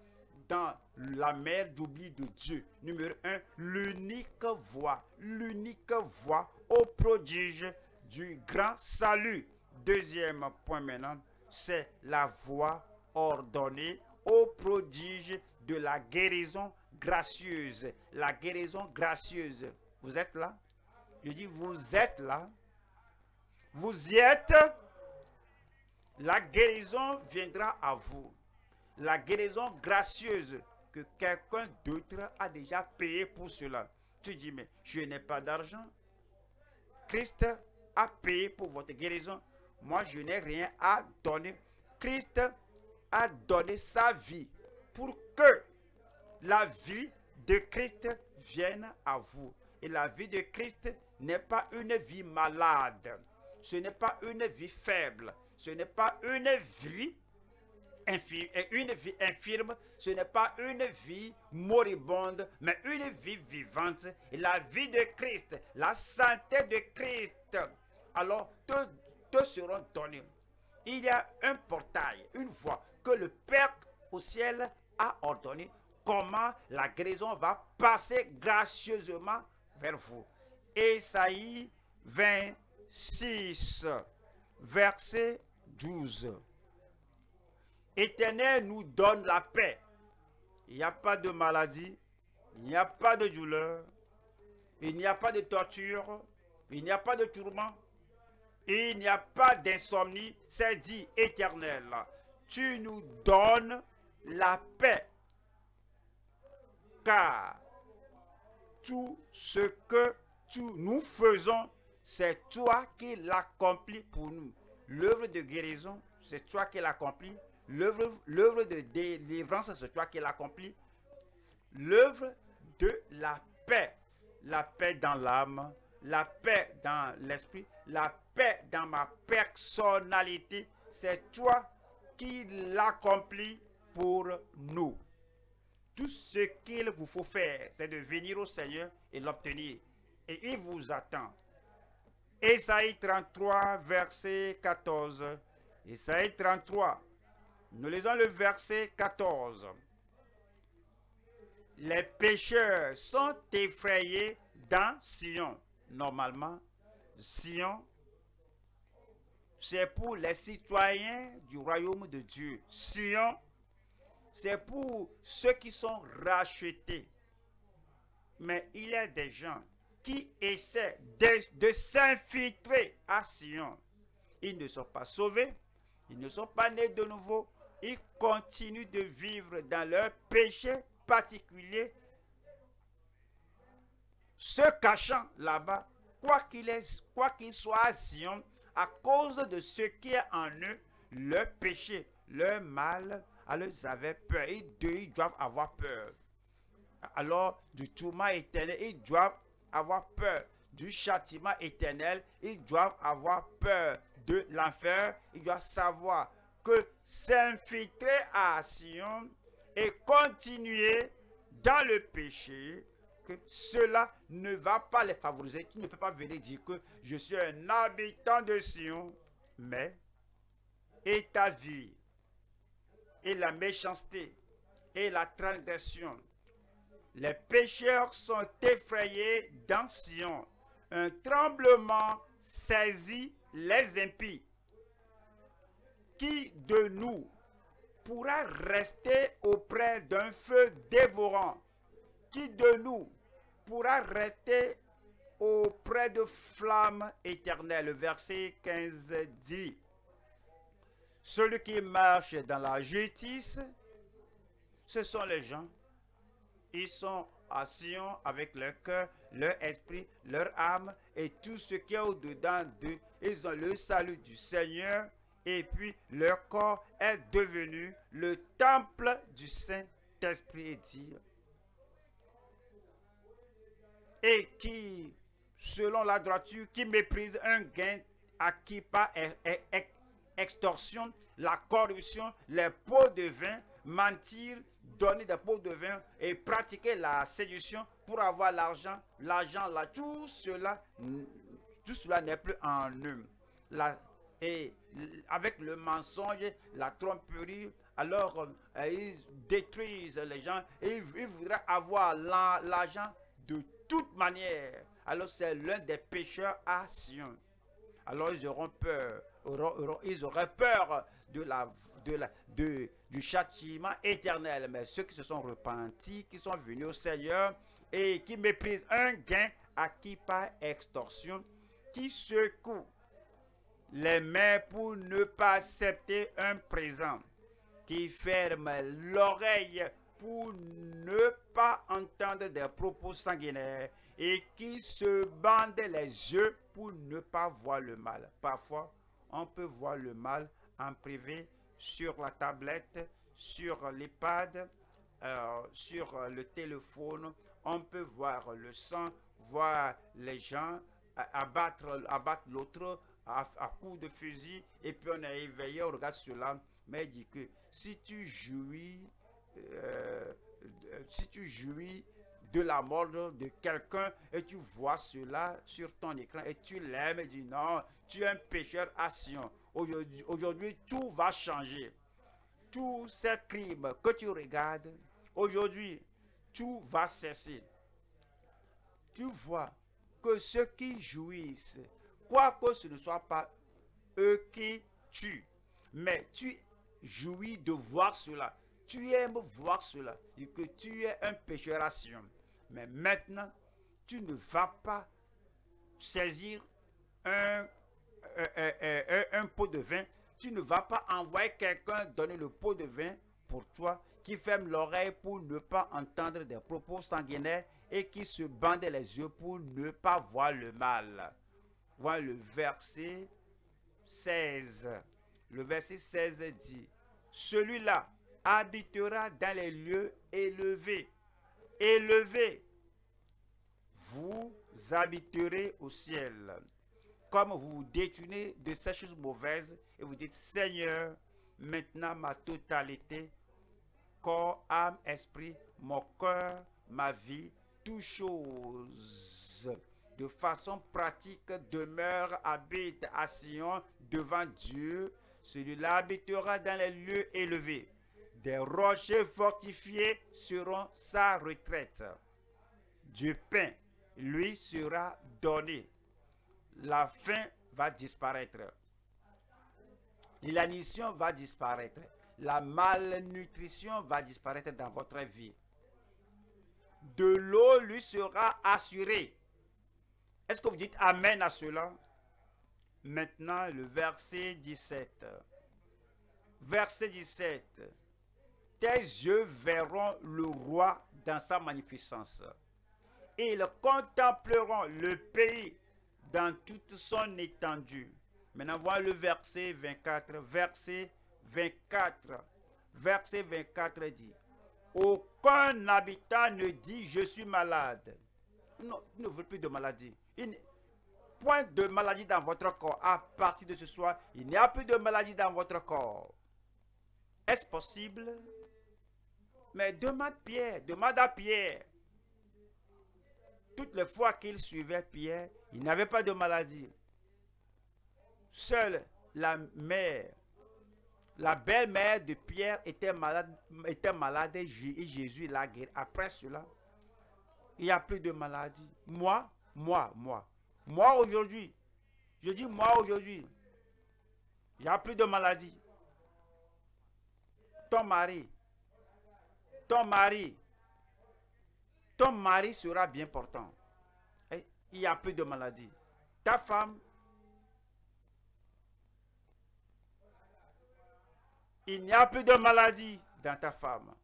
dans la mer d'oubli de Dieu. Numéro un, l'unique voie, l'unique voie au prodige du grand salut. Deuxième point maintenant, c'est la voie ordonnée au prodige de la guérison gracieuse. La guérison gracieuse. Vous êtes là? Je dis, vous êtes là. Vous y êtes. La guérison viendra à vous. La guérison gracieuse que quelqu'un d'autre a déjà payé pour cela. Tu dis, mais je n'ai pas d'argent. Christ a payé pour votre guérison moi je n'ai rien à donner. Christ a donné sa vie pour que la vie de Christ vienne à vous. Et la vie de Christ n'est pas une vie malade. Ce n'est pas une vie faible. Ce n'est pas une vie infirme, une vie infirme, ce n'est pas une vie moribonde, mais une vie vivante. Et la vie de Christ, la santé de Christ. Alors, te seront donnés. Il y a un portail, une voie que le Père au ciel a ordonné comment la guérison va passer gracieusement vers vous. Ésaïe 26, verset 12. Éternel nous donne la paix. Il n'y a pas de maladie, il n'y a pas de douleur, il n'y a pas de torture, il n'y a pas de tourment, il n'y a pas d'insomnie, c'est dit éternel. Tu nous donnes la paix. Car tout ce que nous faisons, c'est toi qui l'accomplis pour nous. L'œuvre de guérison, c'est toi qui l'accomplis. L'œuvre de délivrance, c'est toi qui l'accomplis. L'œuvre de la paix. La paix dans l'âme, la paix dans l'esprit, la paix dans ma personnalité, c'est toi qui l'accomplis pour nous. Tout ce qu'il vous faut faire, c'est de venir au Seigneur et l'obtenir. Et il vous attend. Ésaïe 33, verset 14. Ésaïe 33. Nous lisons le verset 14. Les pécheurs sont effrayés dans Sion. Normalement, Sion, c'est pour les citoyens du royaume de Dieu. Sion, c'est pour ceux qui sont rachetés. Mais il y a des gens qui essaient de, s'infiltrer à Sion. Ils ne sont pas sauvés, ils ne sont pas nés de nouveau, ils continuent de vivre dans leur péché particulier, se cachant là-bas, quoi qu'il quoi qu'il soit à Sion, à cause de ce qui est en eux, leur péché, leur mal, alors ils avaient peur. Ils, ils doivent avoir peur. Alors, du tourment éternel, ils doivent avoir peur. Du châtiment éternel, ils doivent avoir peur. De l'enfer, ils doivent savoir que s'infiltrer à Sion et continuer dans le péché, cela ne va pas les favoriser. Tu ne peux pas venir dire que je suis un habitant de Sion, mais et ta vie, et la méchanceté, et la transgression. Les pécheurs sont effrayés dans Sion. Un tremblement saisit les impies. Qui de nous pourra rester auprès d'un feu dévorant? Qui de nous pourra rester auprès de flammes éternelles Verset 15 dit, celui qui marche dans la justice, ce sont les gens. Ils sont à Sion avec leur cœur, leur esprit, leur âme et tout ce qui est au-dedans d'eux. Ils ont le salut du Seigneur et puis leur corps est devenu le temple du Saint-Esprit et dit et qui, selon la droiture, qui méprise un gain acquis par extorsion, la corruption, les pots de vin, mentir, donner des pots de vin et pratiquer la séduction pour avoir l'argent, l'argent là, tout cela, tout cela n'est plus en eux. et avec le mensonge, la tromperie, alors euh, ils détruisent les gens et ils, voudraient avoir l'argent de toute manière. Alors c'est l'un des pécheurs à Sion. Alors ils auront peur, ils auraient peur de la, de la, de, du châtiment éternel. Mais ceux qui se sont repentis, qui sont venus au Seigneur et qui méprisent un gain acquis par extorsion, qui secouent les mains pour ne pas accepter un présent, qui ferment l'oreille pour ne pas entendre des propos sanguinaires et qui se bandent les yeux pour ne pas voir le mal. Parfois, on peut voir le mal en privé, sur la tablette, sur l'EHPAD, euh, sur le téléphone. On peut voir le sang, voir les gens abattre, abattre l'autre à, à coups de fusil. Et puis on est éveillé, on regarde cela. Mais il dit que si tu jouis euh, si tu jouis de la mort de quelqu'un et tu vois cela sur ton écran et tu l'aimes et dis non, tu es un pécheur à Sion. Aujourd'hui, tout va changer. Tous ces crimes que tu regardes, aujourd'hui, tout va cesser. Tu vois que ceux qui jouissent, quoi que ce ne soit pas eux qui tuent, mais tu jouis de voir cela tu aimes voir cela et que tu es un pécheur. Mais maintenant, tu ne vas pas saisir un, un, pot de vin. Tu ne vas pas envoyer quelqu'un donner le pot de vin pour toi qui ferme l'oreille pour ne pas entendre des propos sanguinaires et qui se bande les yeux pour ne pas voir le mal. Voilà le verset 16. Le verset 16 dit, celui-là habitera dans les lieux élevés. Élevés. Vous habiterez au ciel. Comme vous vous détournez de ces choses mauvaises et vous dites, Seigneur, maintenant ma totalité, corps, âme, esprit, mon cœur, ma vie, toutes choses, de façon pratique, demeure, habite à Sion devant Dieu. Celui-là habitera dans les lieux élevés. Des rochers fortifiés seront sa retraite. Du pain lui sera donné. La faim va disparaître. L'inanition va disparaître. La malnutrition va disparaître dans votre vie. De l'eau lui sera assurée. Est-ce que vous dites Amen à cela? Maintenant, le verset 17. Verset 17. Tes yeux verront le roi dans sa magnificence. Ils contempleront le pays dans toute son étendue. Maintenant, voilà le verset 24. Verset 24. Verset 24 dit Aucun habitant ne dit Je suis malade. Non, il ne veut plus de maladie. Point de maladie dans votre corps. À partir de ce soir, il n'y a plus de maladie dans votre corps. Est-ce possible? Mais demande Pierre, demande à Pierre. Toutes les fois qu'il suivait Pierre, il n'avait pas de maladie. Seule la mère, la belle-mère de Pierre était malade, était malade et Jésus l'a guéri. Après cela, il n'y a plus de maladie. Moi, moi, moi, moi aujourd'hui, je dis moi aujourd'hui, il n'y a plus de maladie. Ton mari, ton mari, ton mari sera bien portant. Et il n'y a plus de maladie. Ta femme, il n'y a plus de maladie dans ta femme.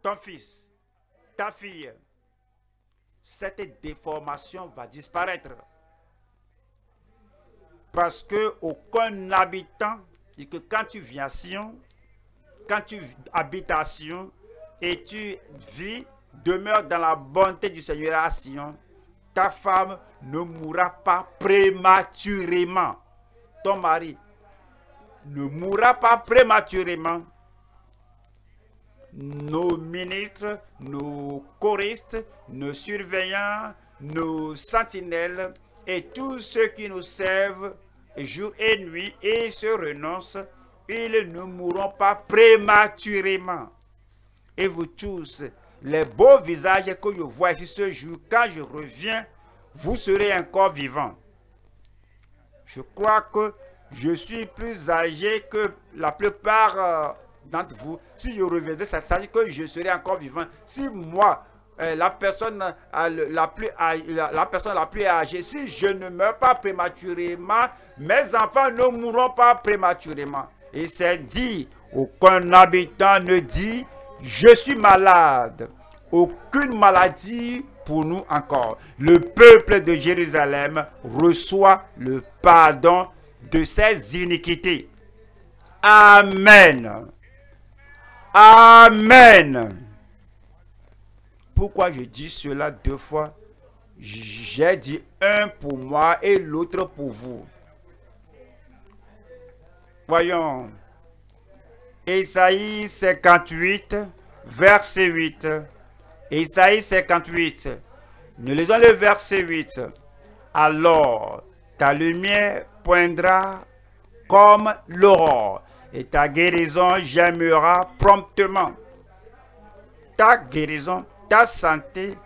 Ton fils, ta fille, cette déformation va disparaître. Parce que aucun habitant, dit que quand tu viens à Sion, quand tu habites à Sion et tu vis, demeure dans la bonté du Seigneur à Sion, ta femme ne mourra pas prématurément. Ton mari ne mourra pas prématurément. Nos ministres, nos choristes, nos surveillants, nos sentinelles et tous ceux qui nous servent jour et nuit et se renoncent, ils ne mourront pas prématurément. Et vous tous, les beaux visages que je vois ici ce jour, quand je reviens, vous serez encore vivants. Je crois que je suis plus âgé que la plupart euh, d'entre vous. Si je reviendrai, ça dire que je serai encore vivant. Si moi, euh, plus, la, personne la plus âgée, si je ne meurs pas prématurément, mes enfants ne mourront pas prématurément. Et c'est dit, aucun habitant ne dit, je suis malade. Aucune maladie pour nous encore. Le peuple de Jérusalem reçoit le pardon de ses iniquités. Amen. Amen. Pourquoi je dis cela deux fois? J'ai dit un pour moi et l'autre pour vous. Voyons. Ésaïe 58, verset 8. Ésaïe 58. Nous lisons le verset 8. Alors ta lumière poindra comme l'aurore et ta guérison j'aimera promptement. Ta guérison, ta santé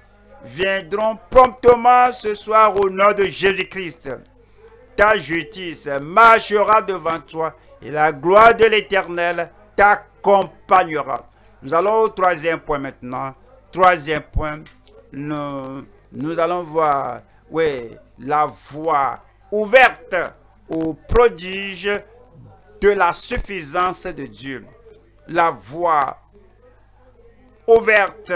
viendront promptement ce soir au nom de Jésus-Christ. Ta justice marchera devant toi et la gloire de l'Éternel t'accompagnera. Nous allons au troisième point maintenant. Troisième point, nous, nous allons voir, oui, la voie ouverte au prodige de la suffisance de Dieu. La voie ouverte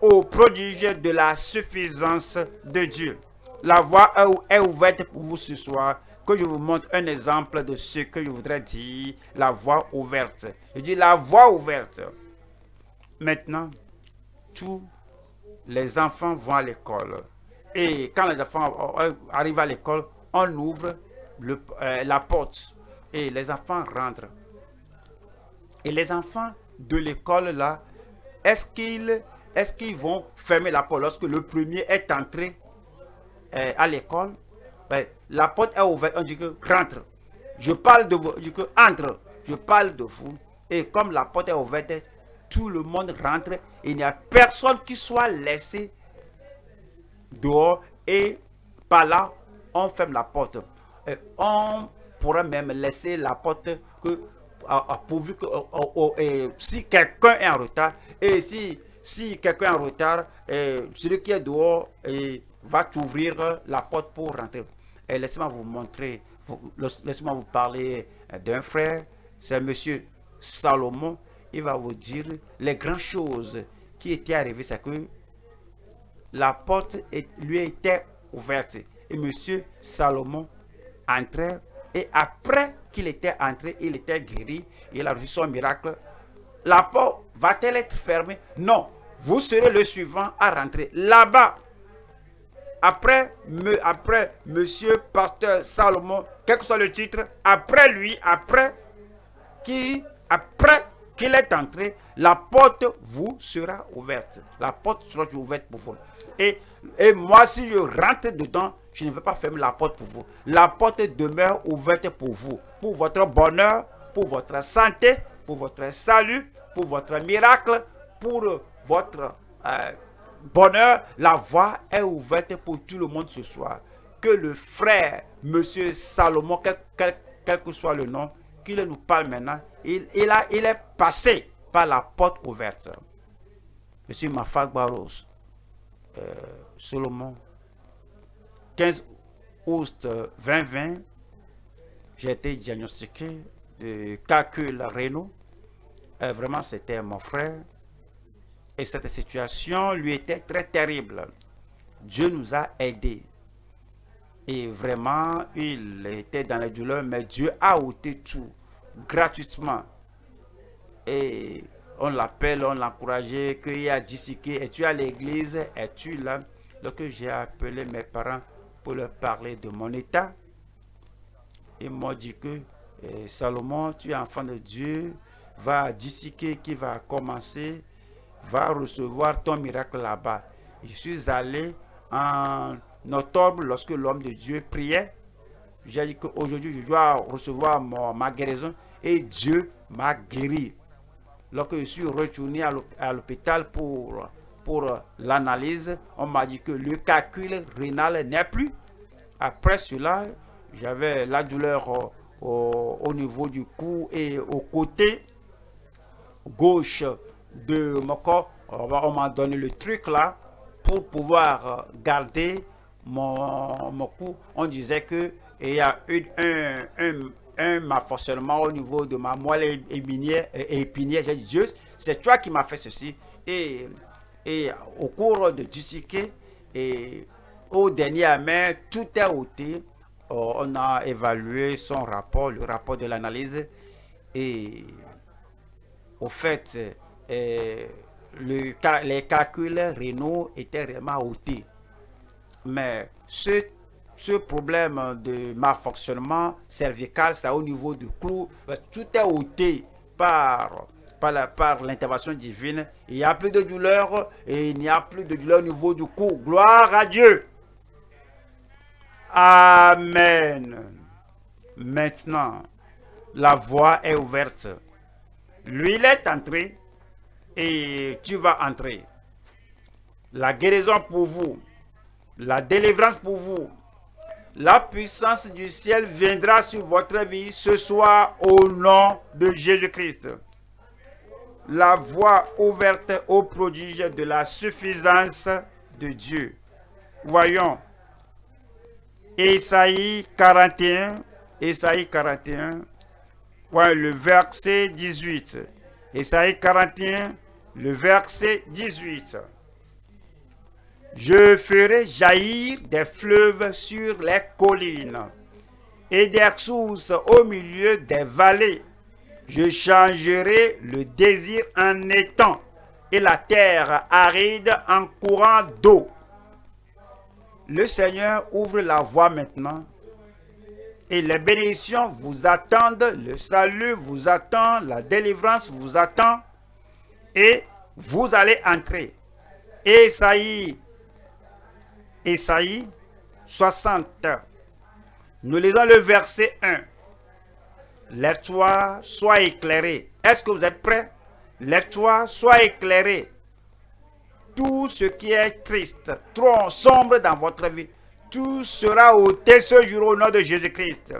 au prodige de la suffisance de Dieu. La voie est ouverte pour vous ce soir. Que je vous montre un exemple de ce que je voudrais dire. La voie ouverte. Je dis la voie ouverte. Maintenant, tous les enfants vont à l'école. Et quand les enfants arrivent à l'école, on ouvre euh, la porte et les enfants rentrent. Et les enfants de l'école là, est-ce qu'ils est qu'ils vont fermer la porte lorsque le premier est entré euh, à l'école? Ben, La porte est ouverte, on dit que rentre. Je parle de vous, dis que entre. Je parle de vous. Et comme la porte est ouverte, tout le monde rentre. Il n'y a personne qui soit laissé dehors. Et par là, on ferme la porte. On pourrait même laisser la porte que, pourvu que si quelqu'un est en retard, et si, si quelqu'un est en retard, celui qui est dehors va t'ouvrir la porte pour rentrer. Et laissez-moi vous montrer, laissez-moi vous parler d'un frère, c'est monsieur Salomon, il va vous dire les grandes choses qui étaient arrivées, c'est que la porte lui était ouverte. Et monsieur Salomon entrait et après qu'il était entré, il était guéri, il a reçu son miracle. La porte va-t-elle être fermée? Non. Vous serez le suivant à rentrer. Là-bas, après, me, après Monsieur Pasteur Salomon, quel que soit le titre, après lui, après qui, après qu'il est entré, la porte vous sera ouverte. La porte sera ouverte pour vous. Et, et moi, si je rentre dedans, je ne vais pas fermer la porte pour vous. La porte demeure ouverte pour vous, pour votre bonheur, pour votre santé, pour votre salut, pour votre miracle, pour votre euh, bonheur. La voie est ouverte pour tout le monde ce soir. Que le frère, monsieur Salomon, quel, que soit le nom, qu'il nous parle maintenant, il, a, est passé par la porte ouverte. Monsieur Mafak Barros, euh, Solomon, 15 août 2020, j'ai été diagnostiqué de calcul rénaux. Euh, vraiment, c'était mon frère. Et cette situation lui était très terrible. Dieu nous a aidés. Et vraiment, il était dans la douleur, mais Dieu a ôté tout gratuitement. Et on l'appelle, on l'encourageait, qu'il a dit es-tu à l'église, es-tu là? Donc j'ai appelé mes parents pour leur parler de mon état. Ils m'ont dit que eh, Salomon, tu es enfant de Dieu, va disséquer qui va commencer, va recevoir ton miracle là-bas. Je suis allé en octobre lorsque l'homme de Dieu priait. J'ai dit qu'aujourd'hui je dois recevoir ma guérison et Dieu m'a guéri. Lorsque je suis retourné à l'hôpital pour pour l'analyse, on m'a dit que le calcul rénal n'est plus. Après cela, j'avais la douleur au, niveau du cou et au côté gauche de mon corps. On m'a donné le truc là pour pouvoir garder mon, mon cou. On disait que il y a un, un, un malfonctionnement au niveau de ma moelle épinière. épinière. J'ai dit, Dieu, c'est toi qui m'as fait ceci. Et et au cours de disséquer, et au dernier main, tout est ôté. On a évalué son rapport, le rapport de l'analyse. Et au fait, le, les calculs rénaux étaient vraiment ôtés. Mais ce, ce problème de malfonctionnement cervical, c'est au niveau du clou. Tout est ôté par par l'intervention divine, il n'y a plus de douleur et il n'y a plus de douleur au niveau du cou. Gloire à Dieu. Amen. Maintenant, la voie est ouverte. Lui, il est entré et tu vas entrer. La guérison pour vous, la délivrance pour vous, la puissance du ciel viendra sur votre vie ce soir au nom de Jésus-Christ la voie ouverte au prodige de la suffisance de Dieu. Voyons, Esaïe 41, Esaïe 41, le verset 18. Esaïe 41, le verset 18. Je ferai jaillir des fleuves sur les collines et des sources au milieu des vallées je changerai le désir en étang et la terre aride en courant d'eau. Le Seigneur ouvre la voie maintenant et les bénédictions vous attendent, le salut vous attend, la délivrance vous attend et vous allez entrer. Esaïe, Esaïe 60. Nous lisons le verset 1. Lève-toi, sois éclairé. Est-ce que vous êtes prêts? Lève-toi, sois éclairé. Tout ce qui est triste, trop sombre dans votre vie, tout sera ôté ce jour au nom de Jésus-Christ.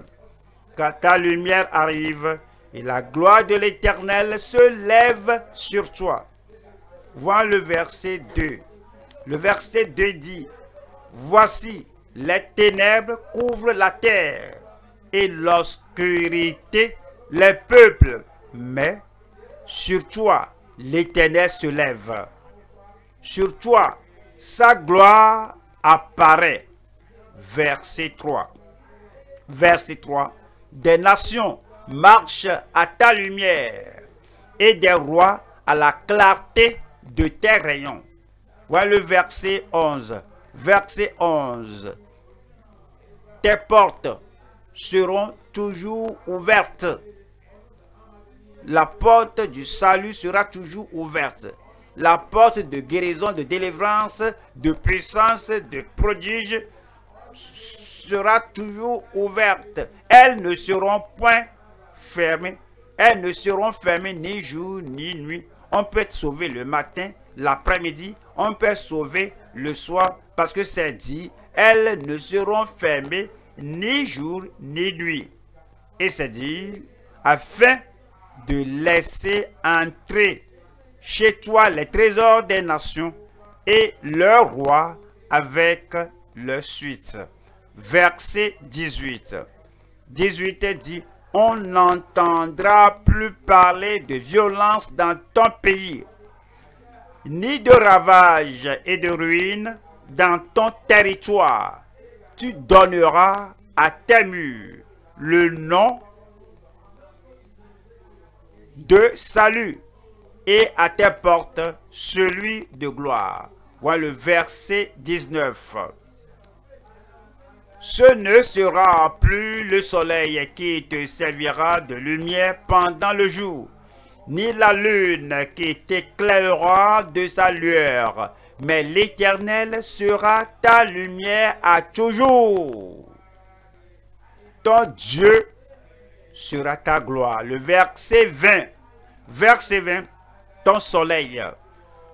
Quand ta lumière arrive, et la gloire de l'Éternel se lève sur toi. Vois le verset 2. Le verset 2 dit, Voici, les ténèbres couvrent la terre et l'obscurité les peuples, mais sur toi l'Éternel se lève. Sur toi sa gloire apparaît. Verset 3. Verset 3. Des nations marchent à ta lumière et des rois à la clarté de tes rayons. Voilà le verset 11. Verset 11. Tes portes seront toujours ouvertes. La porte du salut sera toujours ouverte. La porte de guérison, de délivrance, de puissance, de prodige sera toujours ouverte. Elles ne seront point fermées. Elles ne seront fermées ni jour ni nuit. On peut être sauvé le matin, l'après-midi, on peut être sauvé le soir parce que c'est dit, elles ne seront fermées ni jour ni nuit. Et c'est dit, afin de laisser entrer chez toi les trésors des nations et leur roi avec leur suite. Verset 18. 18 dit, on n'entendra plus parler de violence dans ton pays, ni de ravages et de ruines dans ton territoire. Tu donneras à tes murs le nom de salut et à tes portes celui de gloire. Voilà le verset 19. Ce ne sera plus le soleil qui te servira de lumière pendant le jour, ni la lune qui t'éclairera de sa lueur, mais l'Éternel sera ta lumière à toujours. Ton Dieu sera ta gloire. Le verset 20. Verset 20. Ton soleil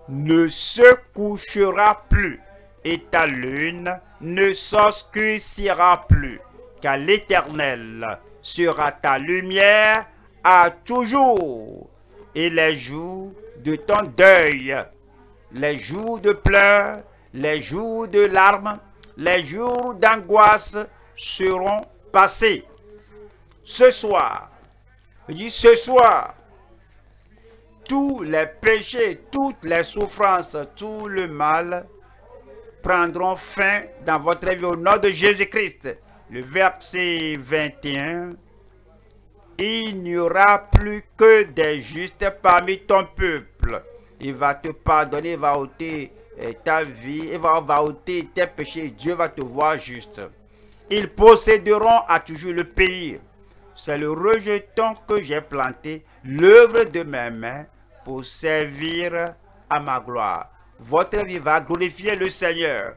ne se couchera plus et ta lune ne s'obscurcira plus, car l'Éternel sera ta lumière à toujours, et les jours de ton deuil, les jours de pleurs, les jours de larmes, les jours d'angoisse seront passés. Ce soir, je dis ce soir, tous les péchés, toutes les souffrances, tout le mal prendront fin dans votre vie au nom de Jésus-Christ. Le verset 21. Il n'y aura plus que des justes parmi ton peuple. Il va te pardonner, il va ôter euh, ta vie, il va, va ôter tes péchés. Dieu va te voir juste. Ils posséderont à toujours le pays. C'est le rejeton que j'ai planté, l'œuvre de mes mains, pour servir à ma gloire votre vie va glorifier le Seigneur.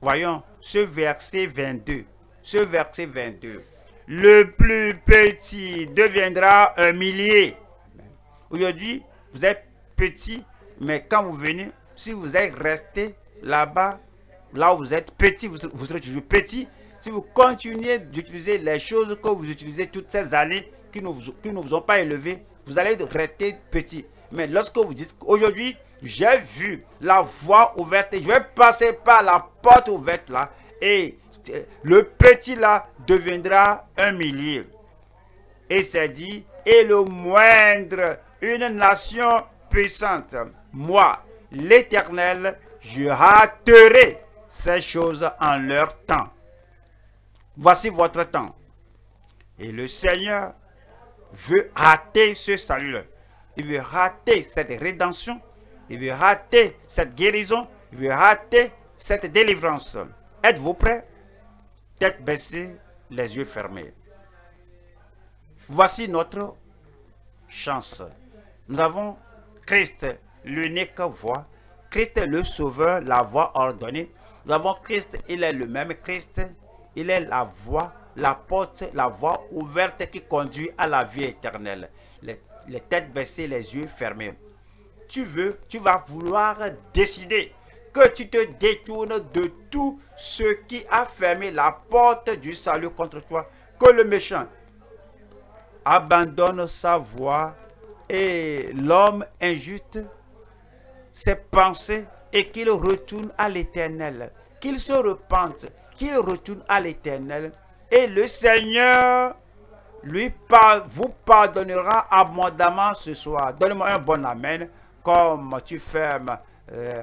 Voyons ce verset 22. Ce verset 22. Le plus petit deviendra un millier. Aujourd'hui, vous êtes petit, mais quand vous venez, si vous êtes resté là-bas, là où vous êtes petit, vous, serez toujours petit. Si vous continuez d'utiliser les choses que vous utilisez toutes ces années qui ne vous, qui ne vous ont pas élevé, vous allez rester petit. Mais lorsque vous dites aujourd'hui, j'ai vu la voie ouverte je vais passer par la porte ouverte là et euh, le petit là deviendra un millier. Et c'est dit, et le moindre, une nation puissante. Moi, l'Éternel, je hâterai ces choses en leur temps. Voici votre temps. Et le Seigneur veut hâter ce salut-là. Il veut hâter cette rédemption il veut rater cette guérison. Il veut rater cette délivrance. Êtes-vous prêts Tête baissée, les yeux fermés. Voici notre chance. Nous avons Christ, l'unique voix. Christ le Sauveur, la voix ordonnée. Nous avons Christ, il est le même Christ. Il est la voix, la porte, la voie ouverte qui conduit à la vie éternelle. les têtes baissées, les yeux fermés tu veux, tu vas vouloir décider que tu te détournes de tout ce qui a fermé la porte du salut contre toi, que le méchant abandonne sa voie et l'homme injuste ses pensées et qu'il retourne à l'éternel, qu'il se repente, qu'il retourne à l'éternel. Et le Seigneur lui vous pardonnera abondamment ce soir. Donne-moi un bon amen comme tu fermes, euh,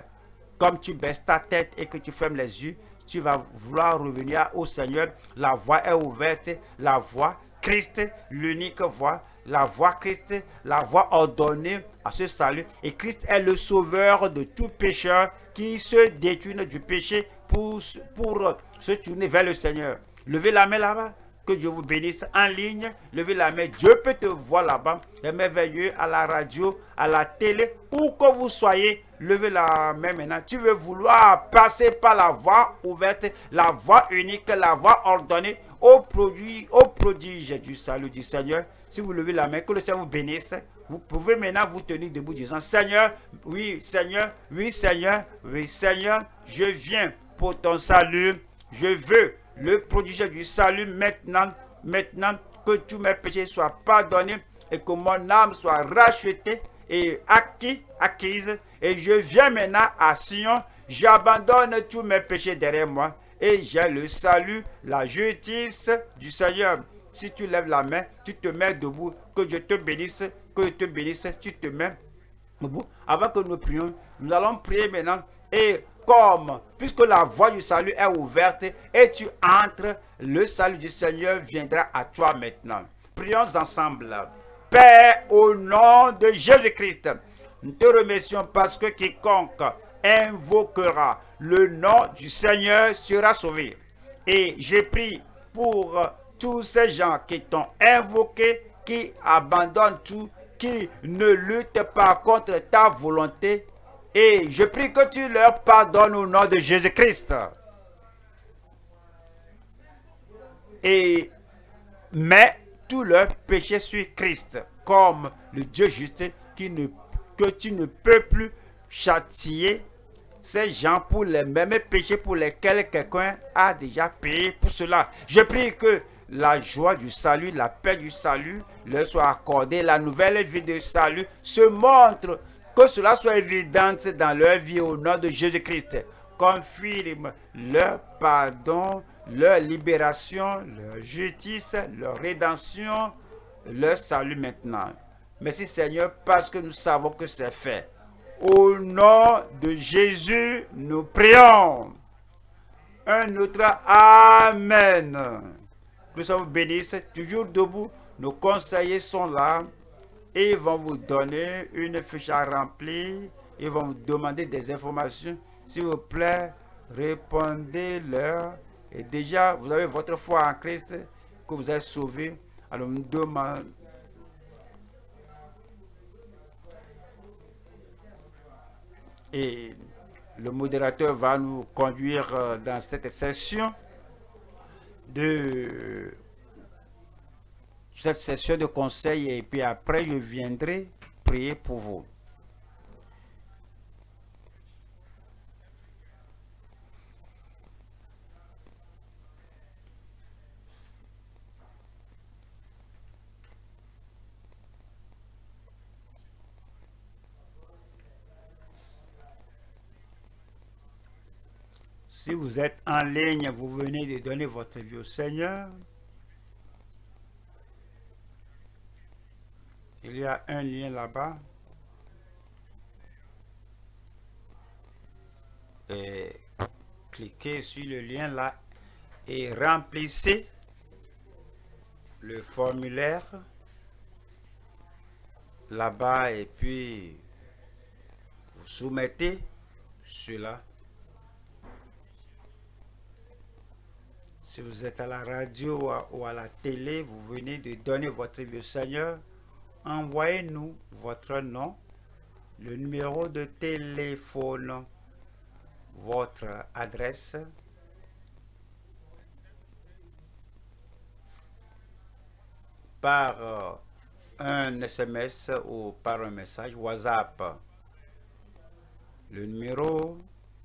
comme tu baisses ta tête et que tu fermes les yeux, tu vas vouloir revenir au Seigneur. La voie est ouverte, la voie Christ, l'unique voie, la voie Christ, la voie ordonnée à ce salut. Et Christ est le sauveur de tout pécheur qui se détourne du péché pour, pour se tourner vers le Seigneur. Levez la main là-bas. Que Dieu vous bénisse en ligne. Levez la main. Dieu peut te voir là-bas. est merveilleux à la radio, à la télé, où que vous soyez. Levez la main maintenant. Tu veux vouloir passer par la voie ouverte, la voie unique, la voie ordonnée au produit, au prodige du salut du Seigneur. Si vous levez la main, que le Seigneur vous bénisse. Vous pouvez maintenant vous tenir debout disant, Seigneur, oui, Seigneur, oui, Seigneur, oui, Seigneur, je viens pour ton salut. Je veux le prodige du salut maintenant, maintenant que tous mes péchés soient pardonnés et que mon âme soit rachetée et acquis, acquise. Et je viens maintenant à Sion, j'abandonne tous mes péchés derrière moi et j'ai le salut, la justice du Seigneur. Si tu lèves la main, tu te mets debout, que je te bénisse, que je te bénisse, tu te mets debout. Avant que nous prions, nous allons prier maintenant et comme, puisque la voie du salut est ouverte et tu entres, le salut du Seigneur viendra à toi maintenant. Prions ensemble. Père, au nom de Jésus-Christ, nous te remercions parce que quiconque invoquera le nom du Seigneur sera sauvé. Et j'ai prie pour tous ces gens qui t'ont invoqué, qui abandonnent tout, qui ne luttent pas contre ta volonté, et je prie que tu leur pardonnes au nom de Jésus-Christ. Et mets tous leurs péchés sur Christ, comme le Dieu juste que tu ne peux plus châtier ces gens pour les mêmes péchés pour lesquels quelqu'un a déjà payé pour cela. Je prie que la joie du salut, la paix du salut leur soit accordée, la nouvelle vie de salut se montre que cela soit évident dans leur vie au nom de Jésus-Christ. Confirme leur pardon, leur libération, leur justice, leur rédemption, leur salut maintenant. Merci Seigneur parce que nous savons que c'est fait. Au nom de Jésus, nous prions. Un autre Amen. Que ça vous bénisse. Toujours debout, nos conseillers sont là ils vont vous donner une fiche à remplir. Ils vont vous demander des informations. S'il vous plaît, répondez-leur. Et déjà, vous avez votre foi en Christ, que vous êtes sauvé. Alors, nous demandons. Et le modérateur va nous conduire euh, dans cette session de cette session de conseil et puis après je viendrai prier pour vous. Si vous êtes en ligne, vous venez de donner votre vie au Seigneur, Il y a un lien là-bas. Et cliquez sur le lien là et remplissez le formulaire là-bas et puis vous soumettez cela. Si vous êtes à la radio ou à, la télé, vous venez de donner votre vie Seigneur envoyez-nous votre nom, le numéro de téléphone, votre adresse, par euh, un SMS ou par un message WhatsApp. Le numéro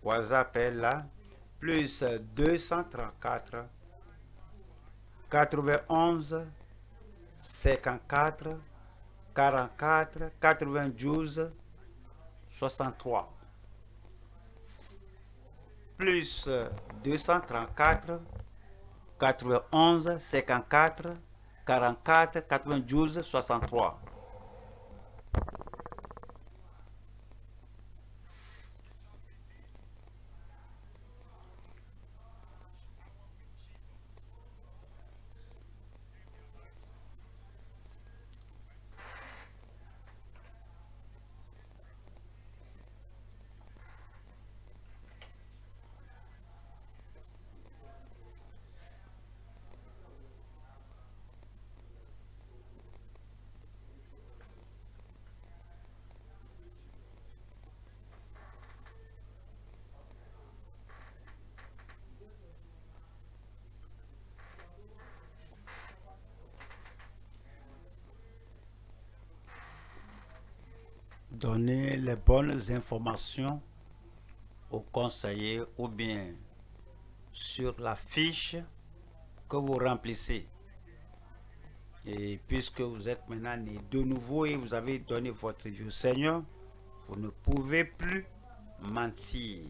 WhatsApp est là, plus 234 91 54 44 92 63 plus 234 91 54 44 92 63 donner les bonnes informations aux conseillers ou bien sur la fiche que vous remplissez. Et puisque vous êtes maintenant né de nouveau et vous avez donné votre vie au Seigneur, vous ne pouvez plus mentir.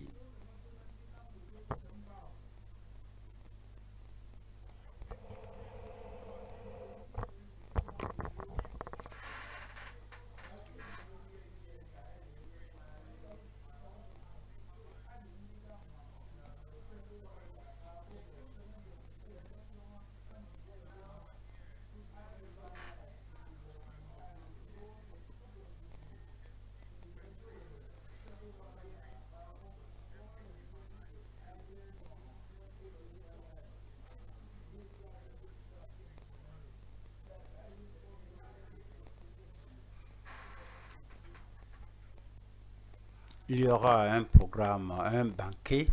Il y aura un programme, un banquet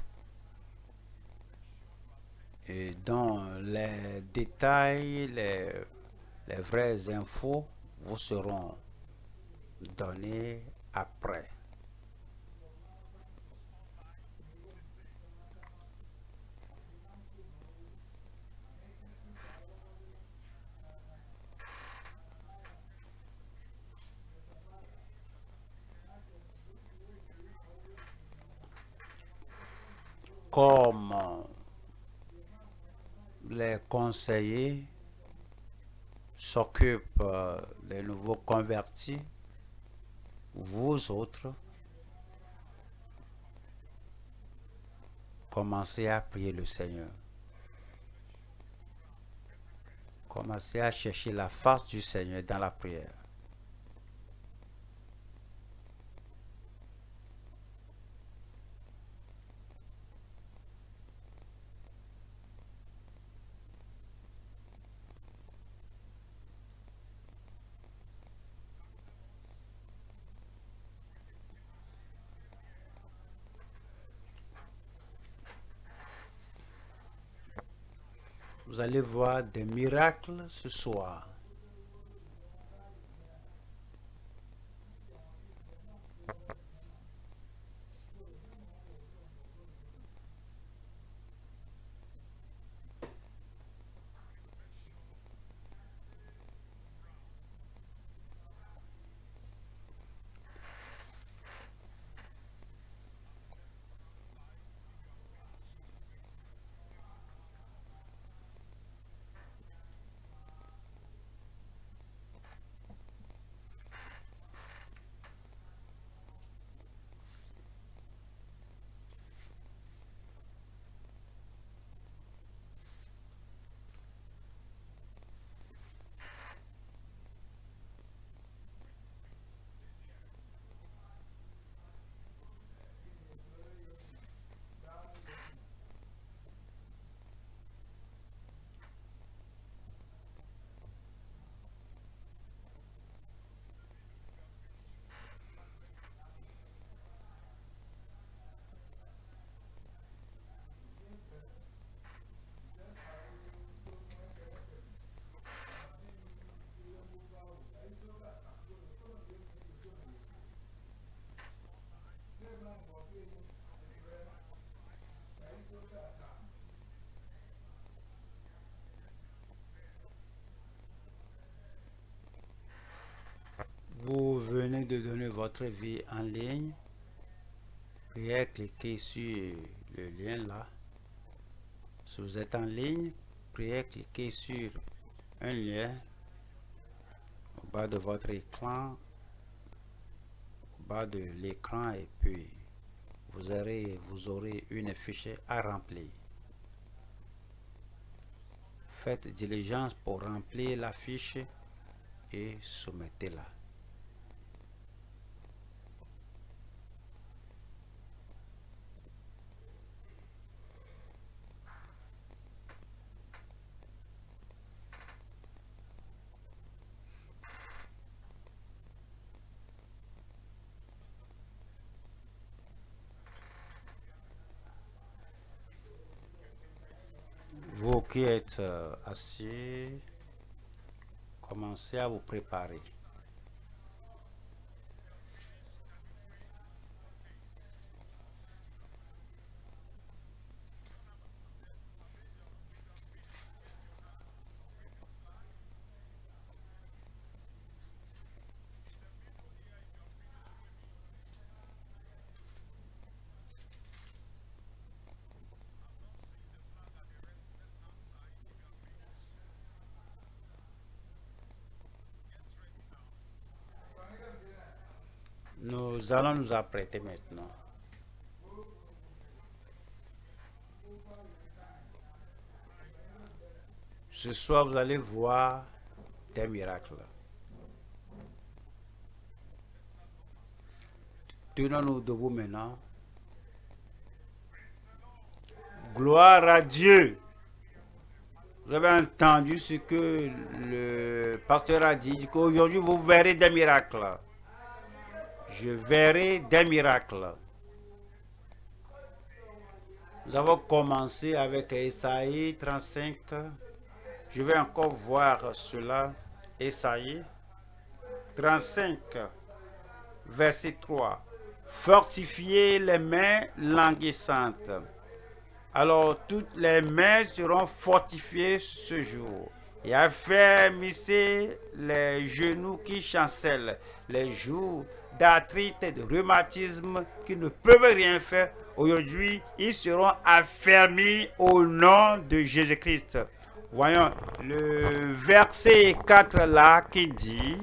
et dans les détails, les, vraies infos vous seront données après. Comme les conseillers s'occupent des nouveaux convertis, vous autres, commencez à prier le Seigneur. Commencez à chercher la face du Seigneur dans la prière. Allez voir des miracles ce soir. De donner votre vie en ligne, priez cliquer sur le lien là. Si vous êtes en ligne, priez cliquer sur un lien au bas de votre écran, au bas de l'écran et puis vous aurez, vous aurez une fiche à remplir. Faites diligence pour remplir la fiche et soumettez-la. Vous qui êtes euh, assis, commencez à vous préparer. Nous allons nous apprêter maintenant. Ce soir, vous allez voir des miracles. Tenons-nous debout maintenant. Gloire à Dieu. Vous avez entendu ce que le pasteur a dit, qu'aujourd'hui vous verrez des miracles je verrai des miracles. Nous avons commencé avec Esaïe 35. Je vais encore voir cela. Esaïe 35, verset 3. Fortifiez les mains languissantes. Alors toutes les mains seront fortifiées ce jour. Et affermissez les genoux qui chancellent, les joues d'arthrite de rhumatisme qui ne peuvent rien faire, aujourd'hui, ils seront affermis au nom de Jésus-Christ. Voyons le verset 4 là qui dit,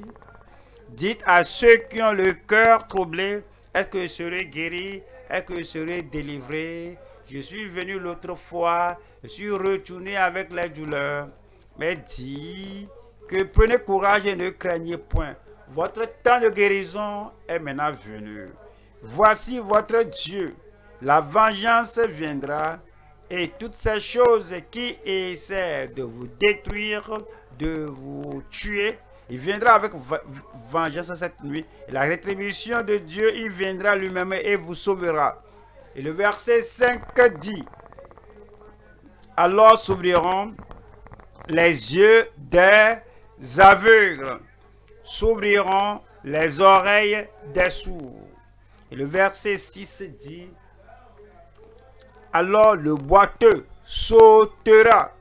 dites à ceux qui ont le cœur troublé, est-ce que je serai guéri, est-ce que je serai délivré? Je suis venu l'autre fois, je suis retourné avec les douleurs, mais dit que prenez courage et ne craignez point. Votre temps de guérison est maintenant venu. Voici votre Dieu. La vengeance viendra et toutes ces choses qui essaient de vous détruire, de vous tuer, il viendra avec vengeance cette nuit. Et la rétribution de Dieu, il viendra lui-même et vous sauvera. Et le verset 5 dit, alors s'ouvriront les yeux des aveugles s'ouvriront les oreilles des sourds. Et le verset 6 dit, alors le boiteux sautera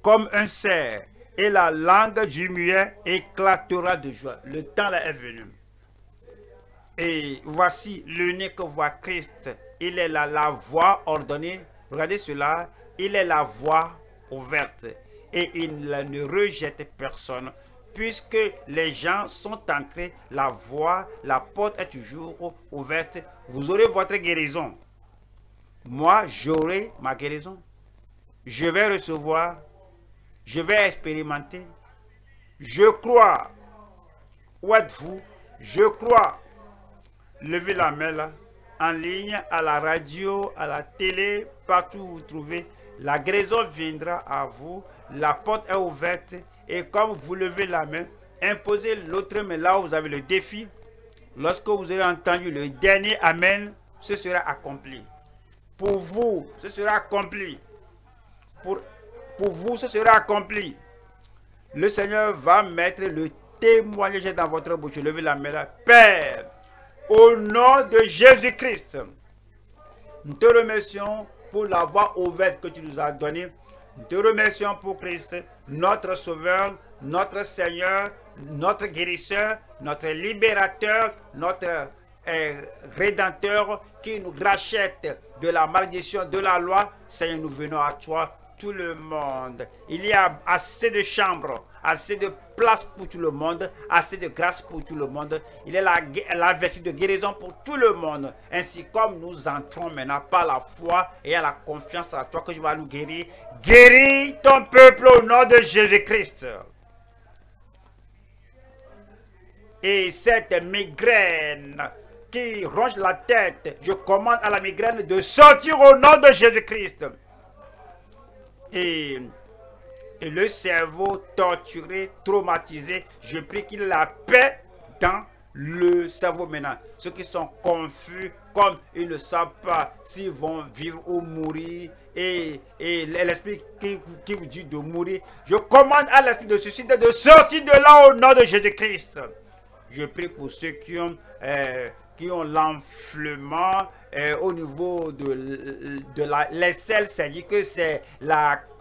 comme un cerf et la langue du muet éclatera de joie. Le temps est venu. Et voici l'unique voix Christ. Il est la voix ordonnée. Regardez cela. Il est la voix ouverte. Et il ne rejette personne puisque les gens sont entrés, la voie, la porte est toujours ouverte, vous aurez votre guérison. Moi, j'aurai ma guérison. Je vais recevoir, je vais expérimenter. Je crois. Où êtes-vous? Je crois. Levez la main là, en ligne, à la radio, à la télé, partout où vous trouvez. La guérison viendra à vous. La porte est ouverte et comme vous levez la main, imposez l'autre main là où vous avez le défi. Lorsque vous aurez entendu le dernier Amen, ce sera accompli. Pour vous, ce sera accompli. Pour, pour vous, ce sera accompli. Le Seigneur va mettre le témoignage dans votre bouche. Levez la main là. Père, au nom de Jésus-Christ, nous te remercions pour la voix ouverte que tu nous as donnée. Nous te remercions pour Christ, notre Sauveur, notre Seigneur, notre guérisseur, notre libérateur, notre euh, rédempteur qui nous rachète de la malédiction de la loi. Seigneur, nous venons à toi, tout le monde. Il y a assez de chambres, assez de place pour tout le monde, assez de grâce pour tout le monde. Il est la, la vertu de guérison pour tout le monde. Ainsi comme nous entrons maintenant par la foi et à la confiance à toi que je vais nous guérir. Guéris ton peuple au nom de Jésus-Christ. Et cette migraine qui ronge la tête, je commande à la migraine de sortir au nom de Jésus-Christ. Et, et, le cerveau torturé, traumatisé, je prie qu'il la paix dans le cerveau maintenant. Ceux qui sont confus, comme ils ne savent pas s'ils vont vivre ou mourir, et, et l'esprit qui, qui, vous dit de mourir, je commande à l'esprit de suicide de sortir de là au nom de Jésus-Christ. Je prie pour ceux qui ont, euh, qui ont l'enflement euh, au niveau de, de la l'aisselle, c'est-à-dire que c'est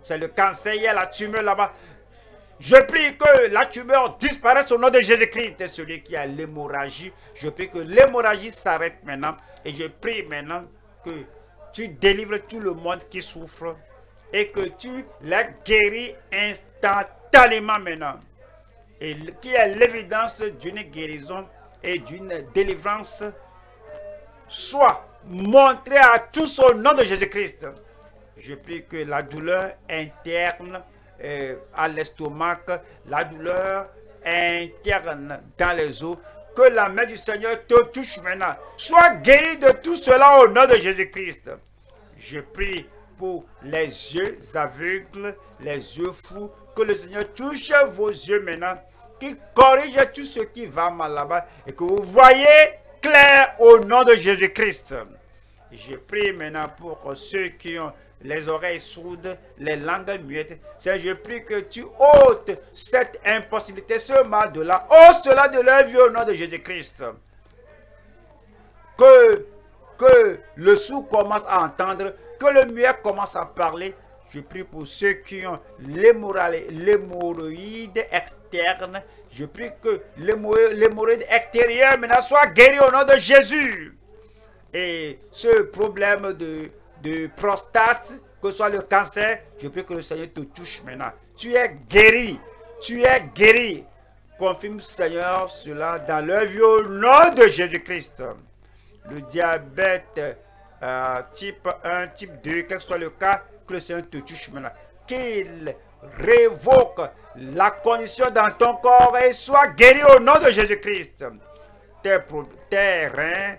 le cancer, il y a la tumeur là-bas. Je prie que la tumeur disparaisse au nom de Jésus-Christ. Et celui qui a l'hémorragie, je prie que l'hémorragie s'arrête maintenant. Et je prie maintenant que tu délivres tout le monde qui souffre et que tu la guéris instantanément maintenant et qui est l'évidence d'une guérison et d'une délivrance soit montrée à tous au nom de Jésus-Christ. Je prie que la douleur interne euh, à l'estomac, la douleur interne dans les os, que la main du Seigneur te touche maintenant. Sois guéri de tout cela au nom de Jésus-Christ. Je prie pour les yeux aveugles, les yeux fous, que le Seigneur touche vos yeux maintenant qu'il corrige tout ce qui va mal là-bas et que vous voyez clair au nom de Jésus-Christ. Je prie maintenant pour ceux qui ont les oreilles sourdes, les langues muettes. C'est je prie que tu ôtes cette impossibilité, ce mal de là. Oh, cela de leur vie au nom de Jésus-Christ. Que, que le sourd commence à entendre, que le muet commence à parler, je prie pour ceux qui ont l'hémorroïde externe. Je prie que l'hémorroïde extérieur maintenant soit guéri au nom de Jésus. Et ce problème de, de prostate, que ce soit le cancer, je prie que le Seigneur te touche maintenant. Tu es guéri. Tu es guéri. Confirme, Seigneur, cela dans leur vie au nom de Jésus-Christ. Le diabète euh, type 1, type 2, quel que soit le cas, que le Seigneur te touche maintenant. Qu'il révoque la condition dans ton corps et soit guéri au nom de Jésus-Christ. Tes, tes, reins,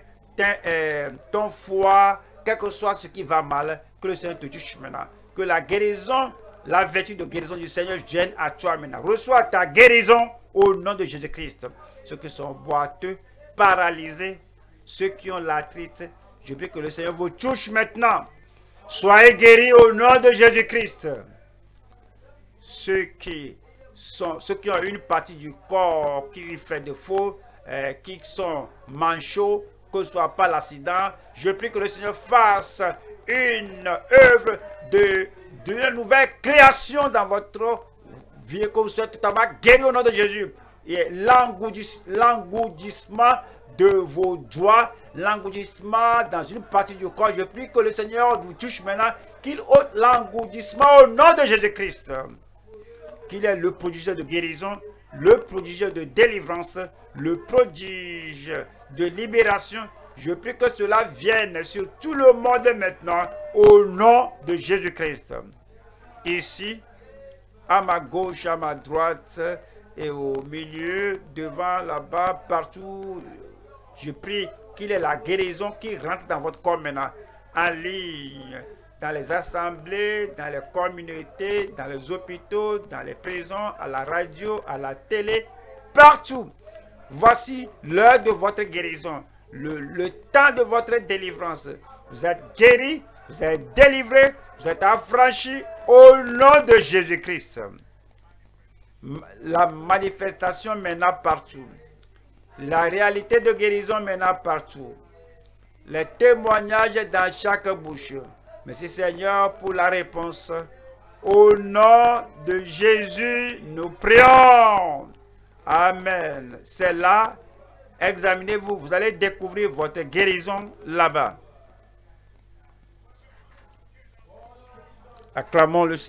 euh, ton foie, quel que soit ce qui va mal, que le Seigneur te touche maintenant. Que la guérison, la vertu de guérison du Seigneur vienne à toi maintenant. Reçois ta guérison au nom de Jésus-Christ. Ceux qui sont boiteux, paralysés, ceux qui ont l'arthrite, je prie que le Seigneur vous touche maintenant. Soyez guéris au nom de Jésus-Christ. Ceux qui, sont, ceux qui ont une partie du corps qui fait défaut, euh, qui sont manchots, que ce soit pas l'accident, je prie que le Seigneur fasse une œuvre de, nouvelle création dans votre vie, que vous soyez totalement guéris au nom de Jésus. Et l'engourdissement de vos doigts, l'engourdissement dans une partie du corps. Je prie que le Seigneur vous touche maintenant, qu'il ôte l'engourdissement au nom de Jésus-Christ. Qu'il est le prodige de guérison, le prodige de délivrance, le prodige de libération. Je prie que cela vienne sur tout le monde maintenant au nom de Jésus-Christ. Ici, à ma gauche, à ma droite et au milieu, devant, là-bas, partout, je prie qu'il ait la guérison qui rentre dans votre corps maintenant, en ligne, dans les assemblées, dans les communautés, dans les hôpitaux, dans les prisons, à la radio, à la télé, partout. Voici l'heure de votre guérison, le, temps de votre délivrance. Vous êtes guéri, vous êtes délivré, vous êtes affranchi au nom de Jésus-Christ. La manifestation maintenant partout. La réalité de guérison maintenant partout. Les témoignages dans chaque bouche. Merci Seigneur pour la réponse. Au nom de Jésus, nous prions. Amen. C'est là, examinez-vous, vous allez découvrir votre guérison là-bas. Acclamons le Seigneur.